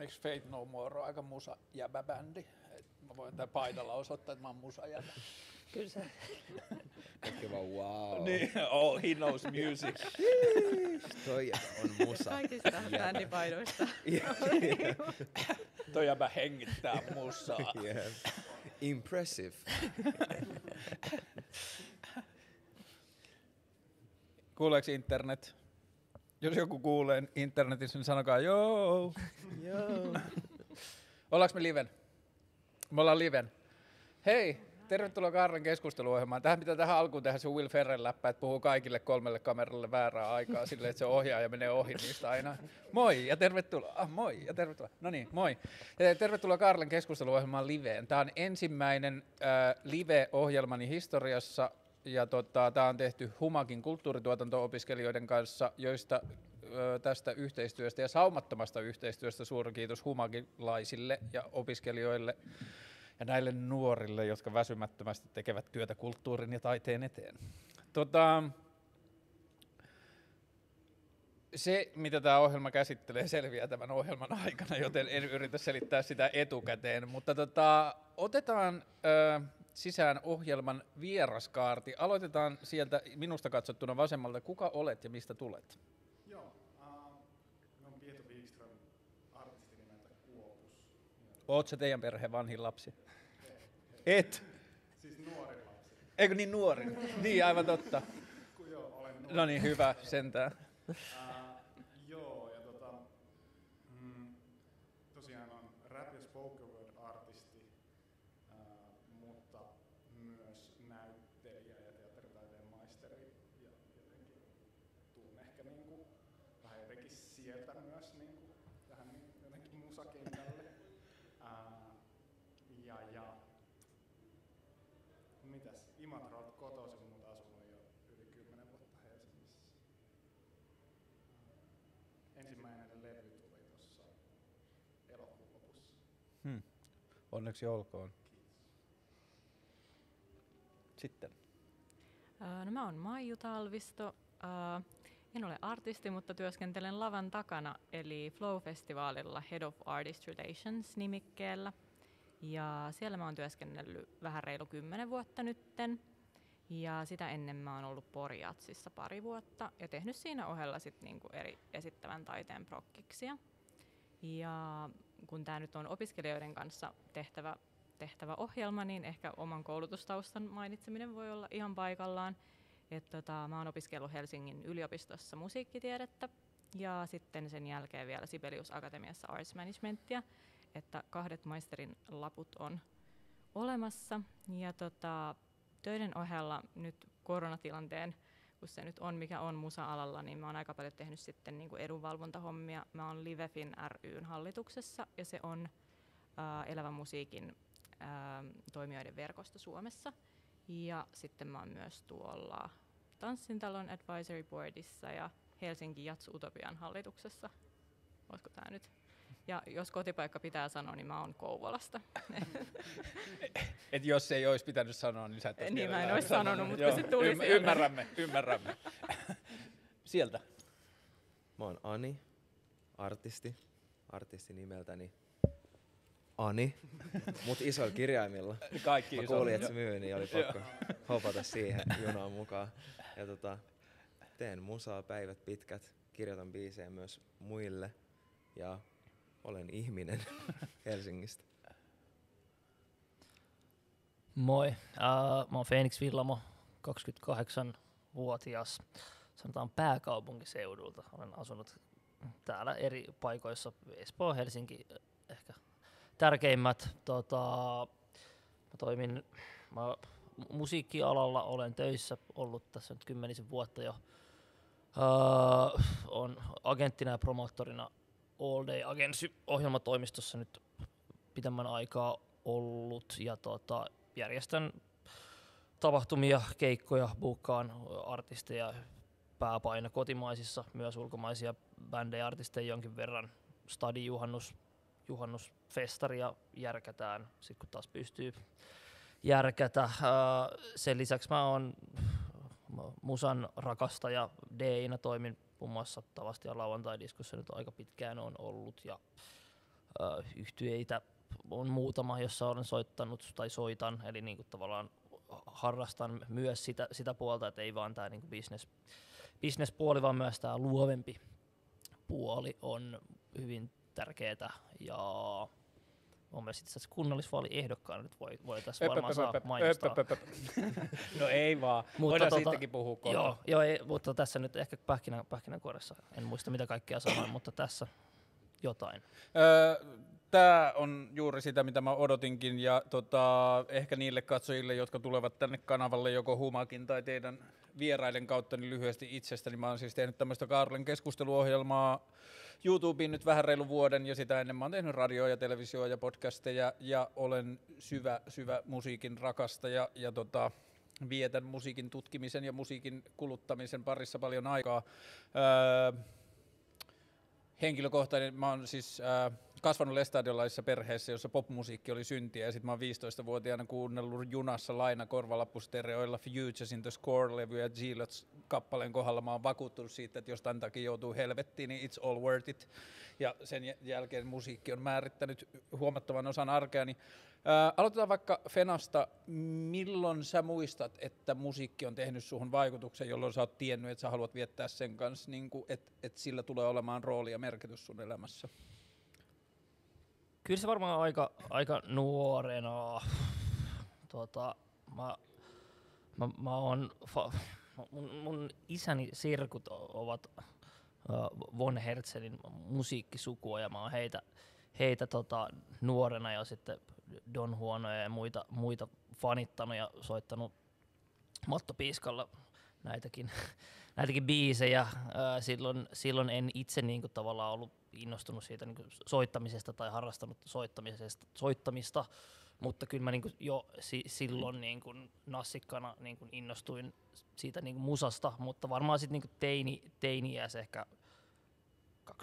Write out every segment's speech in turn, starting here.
Eikö Fate No More ole aika musa jäbä bändi? Et mä voin tää paidalla osoittaa, että mä oon musa jäbä. Kyllä se. Kaikki vaan wow. Niin, oh, he knows music. Toi on musa. Kaikista bändipaidoista. Toi jäbä hengittää musaa. yeah. Impressive. Kuuleeko internet? Jos joku kuulee internetissä, niin sanokaa joo. Joo. Ollaanko me liven? Me ollaan liven. Hei, tervetuloa Karlen keskusteluohjelmaan. Tähän pitää tähän alkuun tehdä se Will Ferrell läppä, että puhuu kaikille kolmelle kameralle väärää aikaa silleen, että se ohjaa ja menee ohi niistä aina. Moi ja tervetuloa. Ah, moi ja tervetuloa. No niin, moi. Ja tervetuloa Karlen keskusteluohjelmaan liveen. Tämä on ensimmäinen äh, live-ohjelmani historiassa ja tota, tämä on tehty Humakin kulttuurituotanto-opiskelijoiden kanssa, joista ö, tästä yhteistyöstä ja saumattomasta yhteistyöstä suuri kiitos humakilaisille ja opiskelijoille ja näille nuorille, jotka väsymättömästi tekevät työtä kulttuurin ja taiteen eteen. Tota, se, mitä tämä ohjelma käsittelee, selviää tämän ohjelman aikana, joten en yritä selittää sitä etukäteen. Mutta tota, otetaan ö, sisään ohjelman vieraskaarti. Aloitetaan sieltä minusta katsottuna vasemmalta. Kuka olet ja mistä tulet? Joo, mä oon Pietro Wikström, artisti nimeltä Kuopus. Oot se teidän perheen vanhin lapsi? Et. Siis nuori lapsi. Eikö niin nuori? niin, aivan totta. Joo, olen nuori. No niin, hyvä, sentään. Uh, joo, ja tota, mm, tosiaan on rap- ja spoken word artisti, uh, mutta myös näyttelijä ja teatteritaiteen maisteri. Ja jotenkin tuun ehkä niinku, vähän jotenkin sieltä myös niinku, tähän niin, jotenkin musakentälle. Uh, ja, ja mitäs, Imatralta kotoisin, mutta asunut jo yli 10 vuotta Helsingissä. Ensimmäinen levy tuli tuossa elokuun lopussa. Hmm. Onneksi olkoon. Sitten. No mä oon Maiju Talvisto. En ole artisti, mutta työskentelen lavan takana, eli Flow-festivaalilla Head of Artist Relations nimikkeellä. Ja siellä mä oon työskennellyt vähän reilu kymmenen vuotta nytten. Ja sitä ennen mä oon ollut Porjatsissa pari vuotta ja tehnyt siinä ohella sit niinku eri esittävän taiteen prokkiksia. Ja kun tämä nyt on opiskelijoiden kanssa tehtävä, tehtävä ohjelma, niin ehkä oman koulutustaustan mainitseminen voi olla ihan paikallaan. Et tota, mä oon opiskellut Helsingin yliopistossa musiikkitiedettä ja sitten sen jälkeen vielä Sibelius Akatemiassa Arts Managementia, että kahdet maisterin laput on olemassa. Ja tota, töiden ohella nyt koronatilanteen, kun se nyt on mikä on musa-alalla, niin mä oon aika paljon tehnyt sitten niin kuin edunvalvontahommia. Mä oon Livefin ryn hallituksessa ja se on ää, elävän musiikin ää, toimijoiden verkosto Suomessa. Ja sitten mä oon myös tuolla Tanssintalon Advisory Boardissa ja Helsinki Jats Utopian hallituksessa. Olisiko tää nyt? Ja jos kotipaikka pitää sanoa, niin mä oon Kouvolasta. Et jos ei olisi pitänyt sanoa, niin sä et Niin, mä en olisi sanonut, mutta Joo, se tuli ymm- sieltä. Ymmärrämme, ymmärrämme. Sieltä. Mä oon Ani, artisti, artisti nimeltäni Ani, mut isoilla kirjaimilla. Kaikki Mä iso- kuulin, että se myy, niin oli pakko hopata siihen junaan mukaan. Ja tota, teen musaa päivät pitkät, kirjoitan biisejä myös muille ja olen ihminen Helsingistä. Moi, äh, mä oon Phoenix Villamo, 28-vuotias, sanotaan pääkaupunkiseudulta. Olen asunut täällä eri paikoissa, Espoo, Helsinki, ehkä tärkeimmät. Tota, mä toimin mä musiikkialalla, olen töissä ollut tässä nyt kymmenisen vuotta jo. Uh, on agenttina ja promoottorina All Day Agency ohjelmatoimistossa nyt pitemmän aikaa ollut ja tota, järjestän tapahtumia, keikkoja, buukkaan artisteja pääpaino kotimaisissa, myös ulkomaisia bändejä, artisteja jonkin verran. Stadi juhannus, juhannusfestaria järkätään, sit kun taas pystyy järkätä. Ää, Sen lisäksi mä oon musan rakastaja DInä toimin muun muassa ja lauantai-diskossa nyt aika pitkään on ollut ja ö, yhtyeitä on muutama, jossa olen soittanut tai soitan, eli niinku tavallaan harrastan myös sitä, sitä puolta, että ei vaan tämä niinku business, business-puoli, vaan myös tämä luovempi puoli on hyvin tärkeää ja on myös itse asiassa kunnallisvaaliehdokkaana nyt voi, voi tässä varmaan saa mainostaa. No ei vaan, Mutta voidaan tota, siitäkin puhua kohta. Joo, joo ei, mutta tässä nyt ehkä pähkinä, pähkinänkuoressa, en muista mitä kaikkea sanoin, mutta tässä jotain. Öö, Tämä on juuri sitä, mitä mä odotinkin, ja tota, ehkä niille katsojille, jotka tulevat tänne kanavalle joko Humakin tai teidän vieraiden kautta, niin lyhyesti itsestäni. Mä oon siis tehnyt tämmöistä Karlen keskusteluohjelmaa YouTubeen nyt vähän reilu vuoden, ja sitä ennen mä oon tehnyt radioa ja televisioa ja podcasteja, ja olen syvä, syvä musiikin rakastaja, ja tota, vietän musiikin tutkimisen ja musiikin kuluttamisen parissa paljon aikaa. Öö, henkilökohtainen, mä oon siis äh, kasvanut lestadiolaisessa perheessä, jossa popmusiikki oli syntiä, ja sitten mä oon 15-vuotiaana kuunnellut junassa laina korvalappustereoilla Futures in the Score-levyä ja Gilots kappaleen kohdalla. Mä oon vakuuttunut siitä, että jos tämän takia joutuu helvettiin, niin it's all worth it. Ja sen jälkeen musiikki on määrittänyt huomattavan osan arkeani. Ää, aloitetaan vaikka Fenasta. Milloin sä muistat, että musiikki on tehnyt suhun vaikutuksen, jolloin sä oot tiennyt, että sä haluat viettää sen kanssa, niin että et sillä tulee olemaan rooli ja merkitys sun elämässä? Kyllä se varmaan aika, aika nuorena. Tota, mä, mä, mä oon, fa, mun, mun isäni sirkut ovat Von Herzelin musiikkisukua ja mä oon heitä, heitä tota, nuorena ja sitten Don Huonoja ja muita, muita fanittanut ja soittanut Matto Piiskalla näitäkin, näitäkin biisejä. Silloin, silloin en itse niin tavallaan ollut innostunut siitä niin soittamisesta tai harrastanut soittamisesta, soittamista, mutta kyllä mä niin kuin, jo si- silloin niin kuin, nassikkana niin kuin, innostuin siitä niin kuin, musasta, mutta varmaan sitten niin teini, teini-iässä ehkä 12-13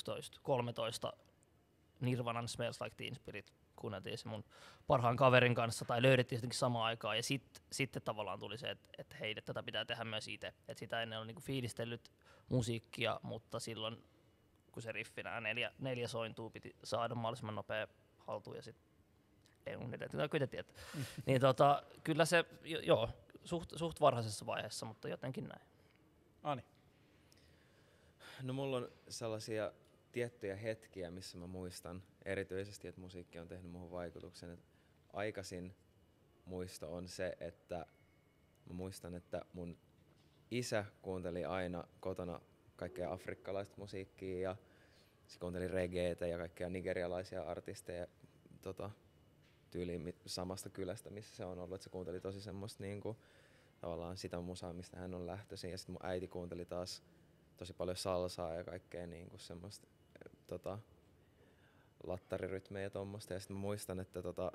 Nirvanan Smells Like Teen Spirit kuunneltiin se mun parhaan kaverin kanssa tai löydettiin jotenkin samaan aikaan ja sit, sitten tavallaan tuli se, että, että hei, tätä pitää tehdä myös itse. Että sitä ennen on niinku fiilistellyt musiikkia, mutta silloin kun se riffinä neljä, neljä sointuu piti saada mahdollisimman nopea haltuun ja sitten ei unniteltu, kyllä tiedät. Niin tota, kyllä se, jo, joo, suht, suht varhaisessa vaiheessa, mutta jotenkin näin. Ani. No mulla on sellaisia tiettyjä hetkiä, missä mä muistan erityisesti, että musiikki on tehnyt muuhun vaikutuksen. Et aikaisin muisto on se, että mä muistan, että mun isä kuunteli aina kotona kaikkea afrikkalaista musiikkia ja se kuunteli reggaetä ja kaikkea nigerialaisia artisteja tota, tyyliin samasta kylästä, missä se on ollut. Et se kuunteli tosi semmoista niinku, tavallaan sitä musaa, mistä hän on lähtöisin. Ja sitten mun äiti kuunteli taas tosi paljon salsaa ja kaikkea niinku semmoista tota, lattarirytmejä ja. Ja sitten mä muistan, että tota,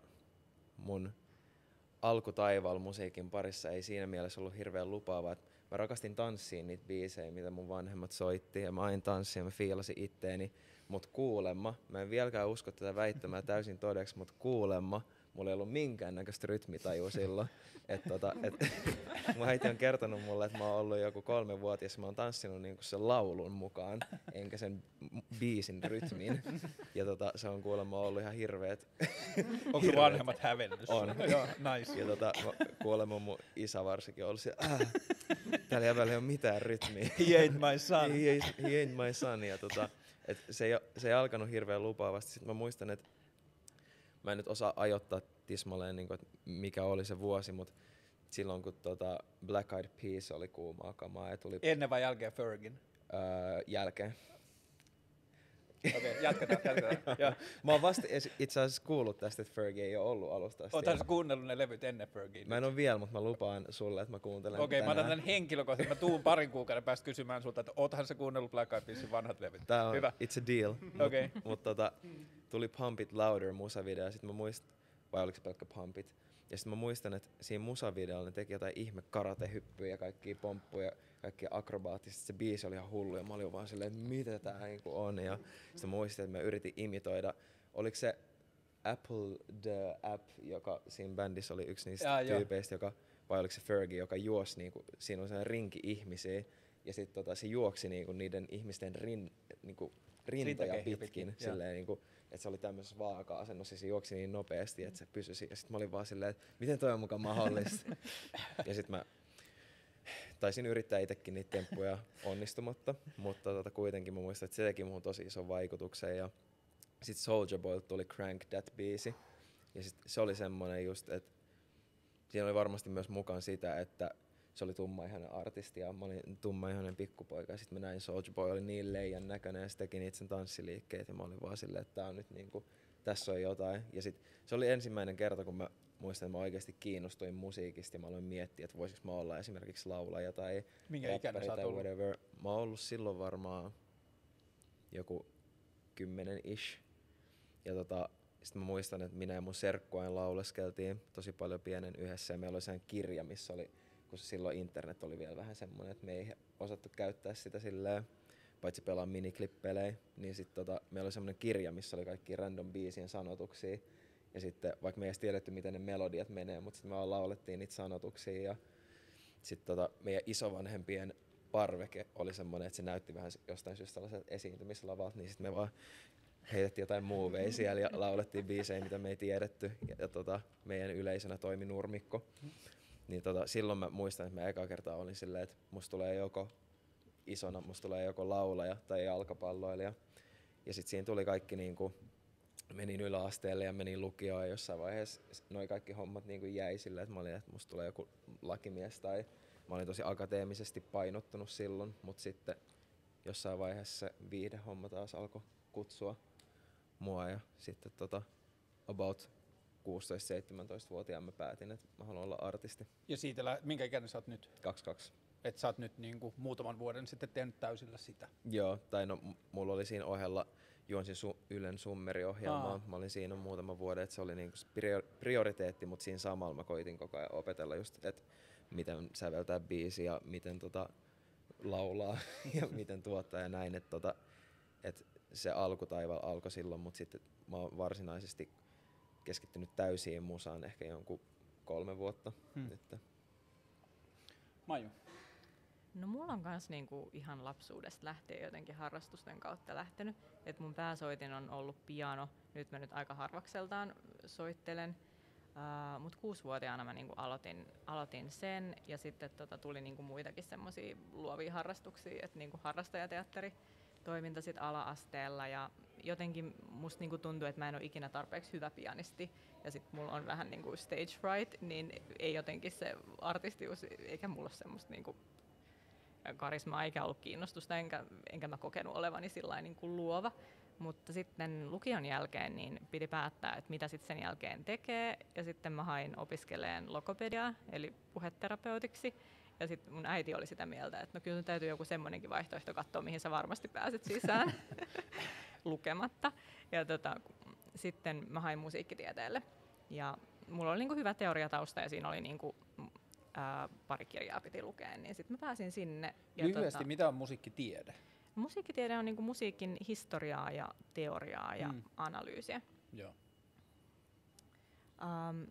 mun alkutaival musiikin parissa ei siinä mielessä ollut hirveän lupaava. Et mä rakastin tanssiin niitä biisejä, mitä mun vanhemmat soitti, ja mä aina tanssin ja mä fiilasin itteeni. Mut kuulemma, mä en vieläkään usko tätä väittämää täysin todeksi, mutta kuulemma mulla ei ollut minkäännäköistä rytmitajua silloin. Et tota, et, mun äiti on kertonut mulle, että mä oon ollut joku kolme vuotta ja mä oon tanssinut niinku sen laulun mukaan, enkä sen biisin rytmin. Ja tota, se on kuulemma ollut ihan hirveet. Onko vanhemmat hävennyt? On. Joo, nice. Ja tota, kuulemma mun isä varsinkin on ollut se, äh, täällä jäbällä ei ole mitään rytmiä. He ain't my son. he, he, he ain't my son. Ja tota, et se, ei, se ei alkanut hirveän lupaavasti. Sitten mä muistan, että mä en nyt osaa ajoittaa tismalleen, niin kuin, että mikä oli se vuosi, mutta silloin kun tota Black Eyed Peas oli kuumaa kamaa ja tuli... Ennen vai jälkeen Fergin? Öö, jälkeen. Okei, okay, jatketaan, jatketaan. ja. Mä oon vasta itse asiassa kuullut tästä, että Fergie ei ole ollut alusta asti. Oletko kuunnellut ne levyt ennen Fergie? Mä en ole vielä, mutta mä lupaan sulle, että mä kuuntelen Okei, okay, mä otan tämän henkilökohtaisesti. Mä tuun parin kuukauden päästä kysymään sulta, että oothan sä kuunnellut Black Eyed Peasin vanhat levyt? Tää on, Hyvä. it's a deal. Okei. Okay. Mutta tota, tuli Pump It Louder musavideo, ja sit mä muistan, vai oliko se pelkkä Pump It? Ja sitten mä muistan, että siinä musavideolla ne teki jotain ihme karatehyppyjä ja kaikkia pomppuja, kaikkia akrobaattista. Se biisi oli ihan hullu ja mä olin vaan silleen, mitä tää niinku on. Ja sitten muistin, että mä yritin imitoida. Oliko se Apple the App, joka siinä bändissä oli yksi niistä Jaa, tyypeistä, joka, vai oliko se Fergie, joka juosi, niinku, siinä on sellainen rinki ihmisiä. Ja sitten tota, se juoksi niinku, niiden ihmisten rin, niinku, rintoja pitkin, pitkin, silleen niin kuin, että se oli tämmöisessä vaaka-asennossa ja se juoksi niin nopeasti, että se pysyi. Ja sitten mä olin vaan silleen, että miten toi on mukaan mahdollista. ja sitten mä taisin yrittää itsekin niitä temppuja onnistumatta, mutta tota, kuitenkin mä muistan, että se teki muun tosi ison vaikutuksen. Ja sitten Soulja Boy tuli Crank That biisi. Ja sit se oli semmonen just, että siinä oli varmasti myös mukaan sitä, että se oli tummaihoinen artisti ja mä olin tummaihoinen pikkupoika ja sitten mä näin Soulja Boy oli niin leijan näköinen ja se teki niitä sen tanssiliikkeet ja mä olin vaan silleen, että tää on nyt niinku, tässä on jotain. Ja sit se oli ensimmäinen kerta, kun mä muistan, että mä oikeasti kiinnostuin musiikista ja mä aloin miettiä, että voisiko mä olla esimerkiksi laulaja tai Minkä ikäinen tai ollut? whatever. Mä oon ollut silloin varmaan joku kymmenen ish. Ja tota, sitten mä muistan, että minä ja mun serkku aina lauleskeltiin tosi paljon pienen yhdessä ja meillä oli sellainen kirja, missä oli, kun silloin internet oli vielä vähän semmoinen, että me ei osattu käyttää sitä silleen, paitsi pelaa miniklippelejä, niin sitten tota, meillä oli semmoinen kirja, missä oli kaikki random biisien sanotuksia. Ja sitten, vaikka me ei edes tiedetty, miten ne melodiat menee, mutta sitten me vaan laulettiin niitä sanotuksia. Ja sitten tota, meidän isovanhempien parveke oli semmoinen, että se näytti vähän jostain syystä tällaiset esiintymislavalta, niin sitten me vaan heitettiin jotain muuveja siellä ja laulettiin biisejä, mitä me ei tiedetty. Ja, ja tota, meidän yleisönä toimi nurmikko. Niin tota, silloin mä muistan, että mä eka kertaa olin silleen, että musta tulee joko isona, musta tulee joko laulaja tai jalkapalloilija. Ja sitten siinä tuli kaikki niinku, menin yläasteelle ja menin lukioon ja jossain vaiheessa noi kaikki hommat niinku jäi silleen, että mä olin, että musta tulee joku lakimies tai mä olin tosi akateemisesti painottunut silloin, mutta sitten jossain vaiheessa viihdehomma taas alkoi kutsua mua ja sitten tota, about 16-17-vuotiaan mä päätin, että mä haluan olla artisti. Ja siitä, lä- minkä ikäinen sä oot nyt? 22. Että sä oot nyt niinku muutaman vuoden sitten tehnyt täysillä sitä. Joo, tai no mulla oli siinä ohella juonsin su- Ylen summeriohjelmaa. Aa. Mä olin siinä muutama vuoden, että se oli niinku prioriteetti, mutta siinä samalla mä koitin koko ajan opetella just, että miten säveltää biisi ja miten tota laulaa ja miten tuottaa ja näin. Että tota, et se alkutaival alkoi silloin, mutta sitten mä oon varsinaisesti keskittynyt täysiin musaan ehkä jonkun kolme vuotta Hmm. nyt. Maju. No mulla on kans niinku ihan lapsuudesta lähtien jotenkin harrastusten kautta lähtenyt. Et mun pääsoitin on ollut piano, nyt mä nyt aika harvakseltaan soittelen. Uh, Mutta kuusivuotiaana mä niinku aloitin, aloitin sen ja sitten tota, tuli niinku muitakin semmoisia luovia harrastuksia, että niinku harrastajateatteri toiminta sit ala-asteella ja jotenkin musta niinku tuntuu, että mä en ole ikinä tarpeeksi hyvä pianisti ja sitten mulla on vähän niinku stage fright, niin ei jotenkin se artistius, eikä mulla ole semmoista niinku karismaa eikä ollut kiinnostusta, enkä, enkä mä kokenut olevani sillä niin kuin luova. Mutta sitten lukion jälkeen niin piti päättää, että mitä sitten sen jälkeen tekee. Ja sitten mä hain opiskeleen logopediaa, eli puheterapeutiksi. Ja sitten mun äiti oli sitä mieltä, että no kyllä täytyy joku semmoinenkin vaihtoehto katsoa, mihin sä varmasti pääset sisään lukematta. Ja tota, sitten mä hain musiikkitieteelle. Ja mulla oli niinku hyvä teoriatausta ja siinä oli niinku, ää, pari kirjaa piti lukea, niin sitten mä pääsin sinne. Ja Lyhyesti, tota, mitä on musiikkitiede? musiikkitiede on niinku musiikin historiaa ja teoriaa ja Mm. mm. analyysiä. Joo. Um,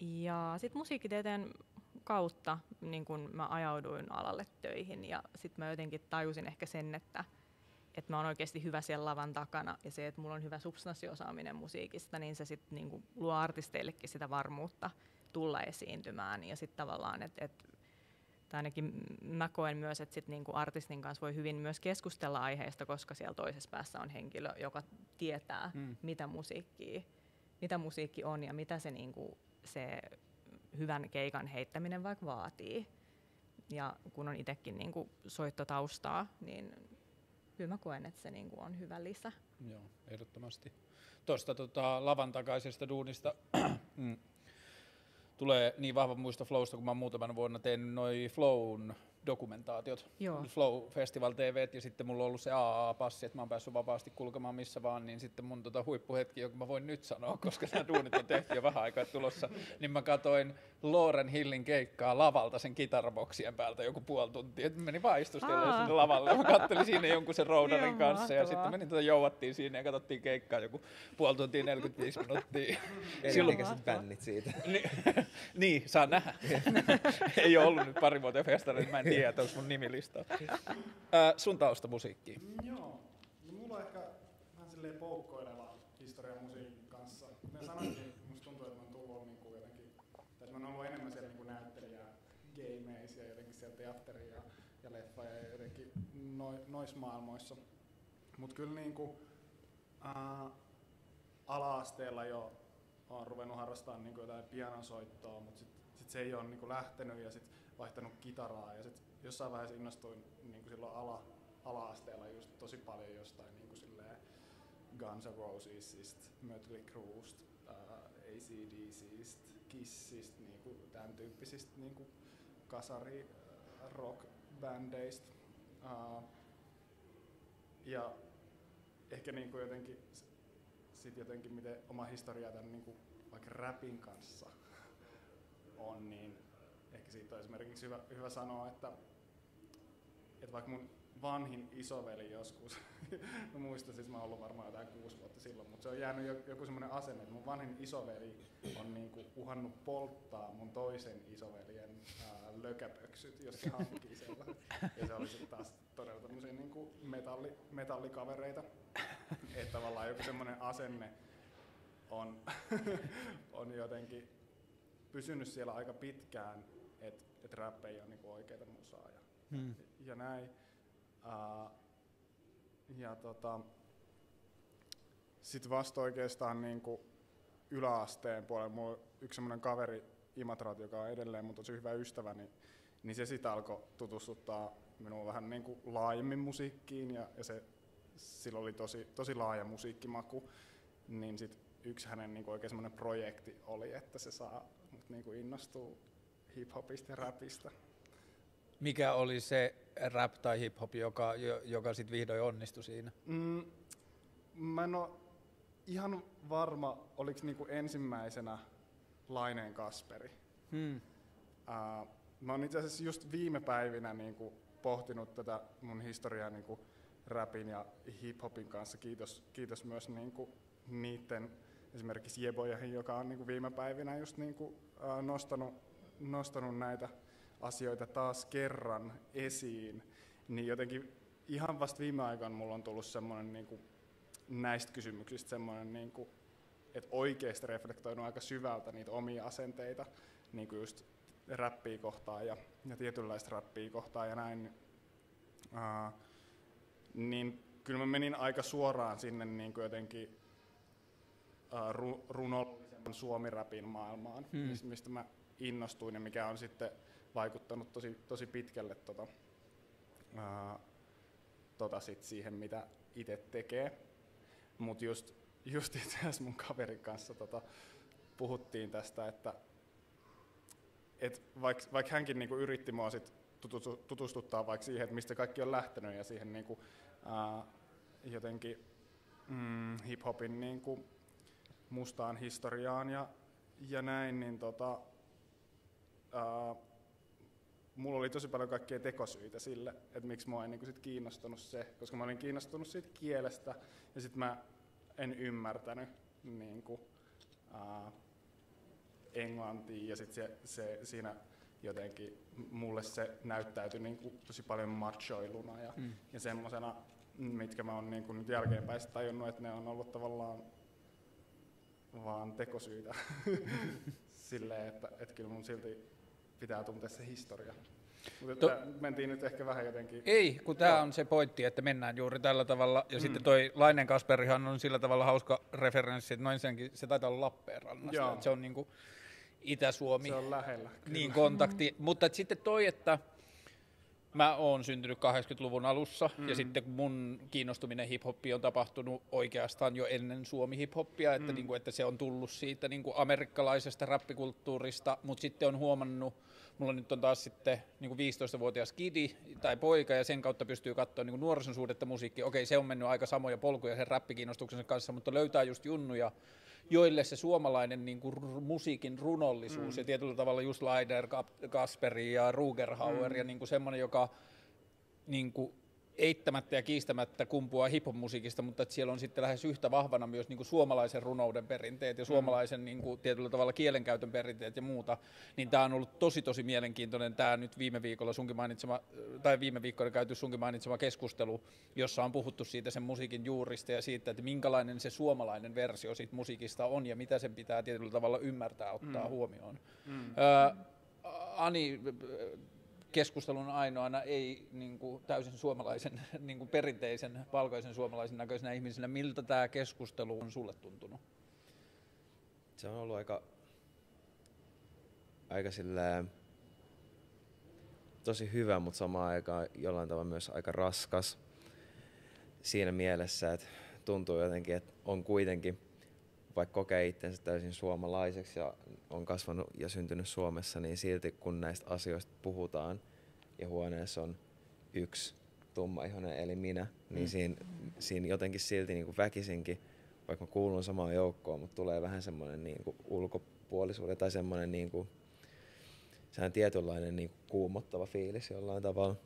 ja sitten musiikkitieteen kautta niin kun mä ajauduin alalle töihin ja sitten mä jotenkin tajusin ehkä sen, että, että mä oon oikeasti hyvä siellä lavan takana ja se, että mulla on hyvä substanssiosaaminen musiikista, niin se sitten niin luo artisteillekin sitä varmuutta tulla esiintymään ja sitten tavallaan, että et, tai ainakin mä koen myös, että sit niinku artistin kanssa voi hyvin myös keskustella aiheesta, koska siellä toisessa päässä on henkilö, joka tietää, Mm. mitä musiikkia, mitä musiikki on ja mitä se, niinku, se hyvän keikan heittäminen vaikka vaatii. Ja kun on itsekin niinku soittotaustaa, niin kyllä mä koen, että se niinku on hyvä lisä. Joo, ehdottomasti. Tuosta tota, lavan takaisesta duunista mm, tulee niin vahva muisto Flowsta, kun mä oon muutamana vuonna tehnyt noi Flown dokumentaatiot. Joo. Flow Festival TV ja sitten mulla on ollut se AAA-passi, että mä oon päässyt vapaasti kulkemaan missä vaan, niin sitten mun tota huippuhetki, jonka mä voin nyt sanoa, koska nämä duunit on tehty jo vähän aikaa tulossa, niin mä katoin Lauren Hillin keikkaa lavalta sen kitaraboksien päältä joku puoli tuntia. Et Menin vaan istuskelemaan Aa. sinne lavalle ja mä kattelin siinä jonkun sen roudarin kanssa ja sitten menin tota jouvattiin siinä ja katsottiin keikkaa joku puoli tuntia 45 minuuttia. Erinäköiset bännit siitä. Ni- niin, saa nähdä. Ei ole ollut nyt pari vuotta festareilla, mä en tiedä, että onko mun nimilista. Äh, sun tausta musiikkiin. Joo. No mulla on silleen poukkoileva historia musiikin kanssa. Ne sanoikin, musta tuntuu, että mä oon tullut niin kuin jotenkin, tai mä oon ollut enemmän siellä niin kuin näyttelijä gameissa ja jotenkin siellä teatteria ja, ja leffa ja jotenkin noi, noissa maailmoissa. Mut kyllä niin kuin, äh, ala-asteella jo oon ruvennut harrastamaan niin jotain pianonsoittoa, mutta sit, sit se ei ole niin lähtenyt ja sit vaihtanut kitaraa ja sit jossain vaiheessa innostuin niin kuin silloin ala, ala-asteella just tosi paljon jostain niin kuin silleen Guns N' Rosesista, Mötley Cruesta, uh, ACDCistä, Kissistä, niin kuin tämän tyyppisistä niin kuin kasari uh, rock-bändeistä. Uh, ja ehkä niin kuin jotenkin sit jotenkin miten oma historia tämän niin kuin vaikka rapin kanssa on, niin ehkä siitä on esimerkiksi hyvä, hyvä sanoa, että, että vaikka mun vanhin isoveli joskus, mä muistan siis mä oon ollut varmaan jotain kuusi vuotta silloin, mutta se on jäänyt joku semmoinen asenne, että mun vanhin isoveli on niinku uhannut polttaa mun toisen isoveljen ää, lökäpöksyt, jos se hankkii sellaiset. Ja se oli sitten taas todella tämmöisiä niinku metalli, metallikavereita. Että tavallaan joku semmoinen asenne on, on jotenkin pysynyt siellä aika pitkään, että et rap ei ole niinku oikeita musaa hmm. ja näin. Uh, ja tota, sitten vasta oikeastaan niinku yläasteen puolella, mulla yksi semmoinen kaveri Imatrat, joka on edelleen mun tosi hyvä ystävä, niin, niin se sitten alkoi tutustuttaa minua vähän niin kuin laajemmin musiikkiin ja, ja se, sillä oli tosi, tosi laaja musiikkimaku, niin sit yksi hänen niin kuin oikein semmoinen projekti oli, että se saa mut niin kuin innostua hip-hopista ja rapista. Mikä oli se rap tai hip-hop, joka, joka sitten vihdoin onnistui siinä? Mm, mä en ole ihan varma, oliko niinku ensimmäisenä Laineen Kasperi. Hmm. Uh, mä oon itse asiassa just viime päivinä niinku pohtinut tätä mun historiaa niinku rapin ja hip-hopin kanssa. Kiitos, kiitos myös niinku niiden esimerkiksi Jebojahin, joka on niinku viime päivinä just niinku, uh, nostanut, nostanut näitä asioita taas kerran esiin, niin jotenkin ihan vasta viime aikoina mulla on tullut semmoinen niin kuin näistä kysymyksistä semmoinen, niin kuin, että oikeasti reflektoinut aika syvältä niitä omia asenteita, niin kuin just räppiä kohtaan ja, ja tietynlaista räppiä kohtaan ja näin. Uh, niin kyllä mä menin aika suoraan sinne niin kuin jotenkin uh, ru, runollisen suomi-räpin maailmaan, hmm. mistä mä innostuin ja mikä on sitten vaikuttanut tosi, tosi pitkälle tota, ää, tota sit siihen, mitä itse tekee. Mutta just, just itse asiassa mun kaverin kanssa tota, puhuttiin tästä, että et vaikka vaik hänkin niinku yritti mua sit tutustuttaa vaikka siihen, että mistä kaikki on lähtenyt ja siihen niinku, ää, jotenkin mm, hip-hopin niinku mustaan historiaan ja, ja näin, niin tota, ää, mulla oli tosi paljon kaikkia tekosyitä sille, että miksi mua ei niin sit kiinnostunut se, koska mä olin kiinnostunut siitä kielestä ja sitten mä en ymmärtänyt niin kuin, uh, englantia ja sitten se, se, siinä jotenkin mulle se näyttäytyi niin kuin tosi paljon machoiluna ja, mm. ja semmoisena, mitkä mä oon niin kuin nyt jälkeenpäin tajunnut, että ne on ollut tavallaan vaan tekosyitä silleen, että, että kyllä mun silti pitää tuntea se historia. Mutta to- mentiin nyt ehkä vähän jotenkin... Ei, kun tämä on se pointti, että mennään juuri tällä tavalla. Ja mm. sitten toi Lainen Kasperihan on sillä tavalla hauska referenssi, että noin senkin, se taitaa olla Lappeenrannasta. Että se on niinku Itä-Suomi. Se on lähellä. Kyllä. Niin, kontakti. Mm. Mutta sitten toi, että mä oon syntynyt 80-luvun alussa mm. ja sitten mun kiinnostuminen hiphoppiin on tapahtunut oikeastaan jo ennen Suomi hiphoppia, että, mm. niin kuin, että se on tullut siitä niin kuin amerikkalaisesta rappikulttuurista, mutta sitten on huomannut, mulla nyt on taas sitten niin kuin 15-vuotias kidi tai poika ja sen kautta pystyy katsoa niin kuin nuorison suhdetta musiikkia. Okei, se on mennyt aika samoja polkuja sen rappikiinnostuksen kanssa, mutta löytää just junnuja, joille se suomalainen niin kuin musiikin runollisuus mm. ja tietyllä tavalla just Leider, Kasperi ja Rugerhauer mm. ja niin kuin semmoinen, joka niin kuin eittämättä ja kiistämättä kumpua hip-hop-musiikista, mutta että siellä on sitten lähes yhtä vahvana myös niin kuin suomalaisen runouden perinteet ja mm. suomalaisen niin kuin, tietyllä tavalla kielenkäytön perinteet ja muuta, niin tämä on ollut tosi tosi mielenkiintoinen tämä nyt viime viikolla sunkin mainitsema, tai viime viikkoina käyty sunkin mainitsema keskustelu, jossa on puhuttu siitä sen musiikin juurista ja siitä, että minkälainen se suomalainen versio siitä musiikista on ja mitä sen pitää tietyllä tavalla ymmärtää ottaa mm. huomioon. Mm. Öö, Ani, keskustelun ainoana ei niin kuin, täysin suomalaisen, niin kuin, perinteisen valkoisen suomalaisen näköisenä ihmisenä. Miltä tämä keskustelu on sulle tuntunut? Se on ollut aika, aika silleen, tosi hyvä, mutta samaan aikaan jollain tavalla myös aika raskas siinä mielessä, että tuntuu jotenkin, että on kuitenkin, vaikka kokee itsensä täysin suomalaiseksi ja on kasvanut ja syntynyt Suomessa, niin silti kun näistä asioista puhutaan ja huoneessa on yksi tummaihoinen eli minä, niin mm. siinä, siinä jotenkin silti niin kuin väkisinkin, vaikka mä kuulun samaan joukkoon, mutta tulee vähän semmoinen niin kuin ulkopuolisuuden tai semmoinen niin kuin, sehän tietynlainen niin kuin kuumottava fiilis jollain tavalla.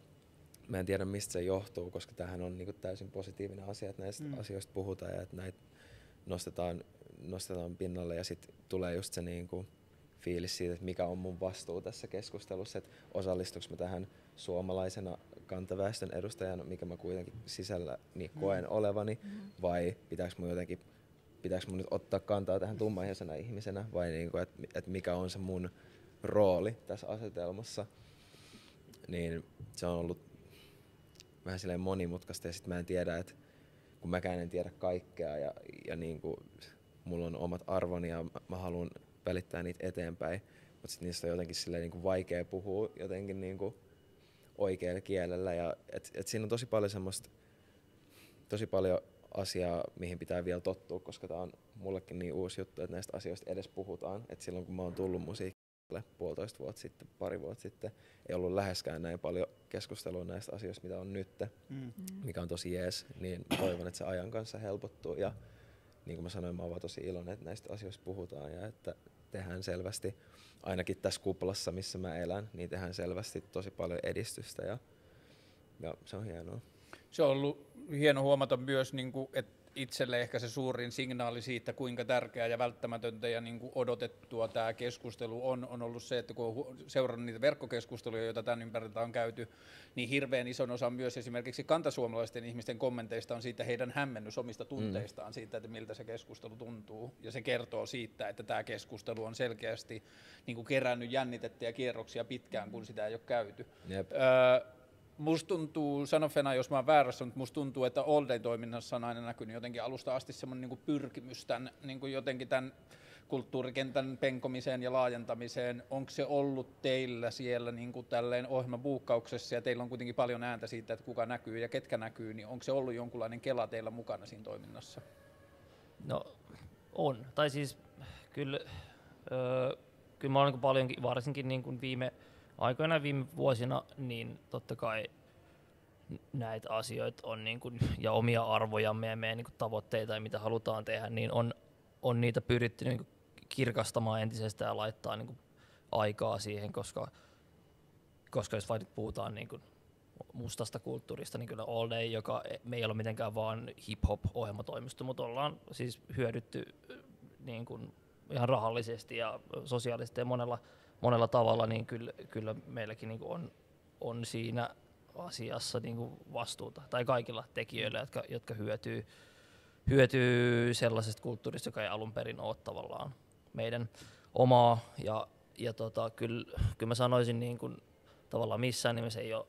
Mä en tiedä mistä se johtuu, koska tämähän on niin kuin täysin positiivinen asia, että näistä mm. asioista puhutaan ja että näitä nostetaan, nostetaan pinnalle ja sitten tulee just se niin kuin, fiilis siitä, että mikä on mun vastuu tässä keskustelussa, että osallistuks mä tähän suomalaisena kantaväestön edustajana, mikä mä kuitenkin sisällä niin koen mm. olevani, mm. vai pitääkö mun jotenkin pitääkö mun nyt ottaa kantaa tähän tummaiheisena ihmisenä, vai niin kuin, että, että mikä on se mun rooli tässä asetelmassa, niin se on ollut vähän silleen monimutkaista ja sitten mä en tiedä, että kun mäkään en tiedä kaikkea ja, ja niin kuin, mulla on omat arvoni ja mä, mä haluan välittää niitä eteenpäin, mutta sitten niistä on jotenkin silleen niin kuin vaikea puhua jotenkin niin kuin oikealla kielellä. Ja et, et siinä on tosi paljon semmoista, tosi paljon asiaa, mihin pitää vielä tottua, koska tämä on mullekin niin uusi juttu, että näistä asioista edes puhutaan. Et silloin kun mä oon tullut musiikille puolitoista vuotta sitten, pari vuotta sitten, ei ollut läheskään näin paljon keskustelua näistä asioista, mitä on nyt, mm. mikä on tosi jees, niin toivon, että se ajan kanssa helpottuu. Ja niin kuin mä sanoin, mä oon tosi iloinen, että näistä asioista puhutaan ja että tehdään selvästi, ainakin tässä kuplassa, missä mä elän, niin tehdään selvästi tosi paljon edistystä ja, ja se on hienoa. Se on ollut hieno huomata myös, niin kuin, että itselle ehkä se suurin signaali siitä, kuinka tärkeää ja välttämätöntä ja niin kuin odotettua tämä keskustelu on, on ollut se, että kun on seurannut niitä verkkokeskusteluja, joita tämän ympäriltä on käyty, niin hirveän ison osan myös esimerkiksi kantasuomalaisten ihmisten kommenteista on siitä heidän hämmennys omista tunteistaan, mm. siitä, että miltä se keskustelu tuntuu. Ja se kertoo siitä, että tämä keskustelu on selkeästi niin kuin kerännyt jännitettä ja kierroksia pitkään, kun sitä ei ole käyty. Yep. Öö, musta tuntuu, sano Fena, jos mä oon väärässä, mutta musta tuntuu, että All Day-toiminnassa on aina näkynyt jotenkin alusta asti semmoinen niin pyrkimys tämän, niin kuin jotenkin tämän kulttuurikentän penkomiseen ja laajentamiseen. Onko se ollut teillä siellä niin kuin tälleen ohjelmabuukkauksessa ja teillä on kuitenkin paljon ääntä siitä, että kuka näkyy ja ketkä näkyy, niin onko se ollut jonkunlainen kela teillä mukana siinä toiminnassa? No on, tai siis kyllä, öö, kyllä mä olen niin paljonkin, varsinkin niin kuin viime aikoina viime vuosina, niin totta kai näitä asioita on niin kuin, ja omia arvojamme ja meidän niin kuin, tavoitteita ja mitä halutaan tehdä, niin on, on niitä pyritty niin kuin, kirkastamaan entisestään ja laittaa niin kuin, aikaa siihen, koska, koska jos vaikka puhutaan niin kuin, mustasta kulttuurista, niin kyllä All Day, joka me ei ole mitenkään vaan hip-hop-ohjelmatoimisto, mutta ollaan siis hyödytty niin kuin, ihan rahallisesti ja sosiaalisesti ja monella monella tavalla, niin kyllä, kyllä meilläkin niin on, on siinä asiassa niin kuin vastuuta, tai kaikilla tekijöillä, jotka, jotka hyötyy, hyötyy sellaisesta kulttuurista, joka ei alun perin ole tavallaan meidän omaa, ja, ja tota, kyllä, kyllä mä sanoisin niin kuin, tavallaan missään nimessä ei ole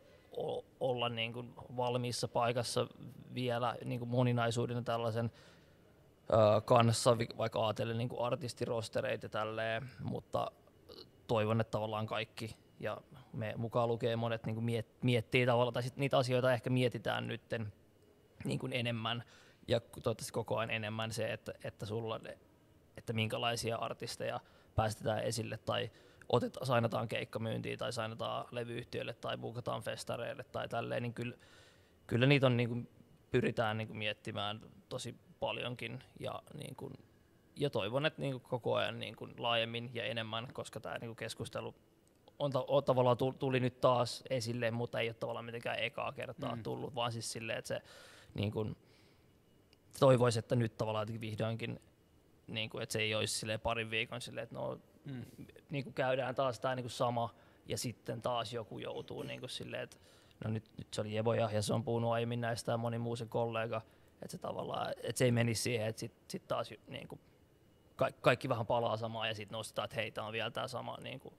olla niin kuin valmiissa paikassa vielä niin kuin moninaisuuden tällaisen ö, kanssa, vaikka ajatellen niin kuin artistirostereita tälleen, mutta toivon, että tavallaan kaikki ja me mukaan lukee monet niin kuin miet, miettii tavallaan, tai niitä asioita ehkä mietitään nytten niin kuin enemmän ja toivottavasti koko ajan enemmän se, että, että sulla, että minkälaisia artisteja päästetään esille tai otetaan, sainataan keikkamyyntiin tai sainataan levyyhtiöille tai buukataan festareille tai tälleen, niin kyllä, kyllä niitä on niin kuin, pyritään niin kuin miettimään tosi paljonkin ja niin kuin, ja toivon, että niin kuin koko ajan niin kuin laajemmin ja enemmän, koska tämä niin kuin keskustelu on, ta- on tavallaan tu- tuli nyt taas esille, mutta ei ole tavallaan mitenkään ekaa kertaa mm. tullut, vaan siis silleen, että se niin kun, toivoisi, että nyt tavallaan vihdoinkin, niin kun, että se ei olisi silleen parin viikon silleen, että no, mm. niin kuin käydään taas tämä niin sama, ja sitten taas joku joutuu niin kuin silleen, että no nyt, nyt se oli Jevo ja se on puhunut aiemmin näistä ja moni muu se kollega, että se tavallaan, että se ei menisi siihen, että sitten sit taas niin kuin, ka- kaikki vähän palaa samaan ja sitten nostetaan, että hei, tämä on vielä tämä sama niin kuin,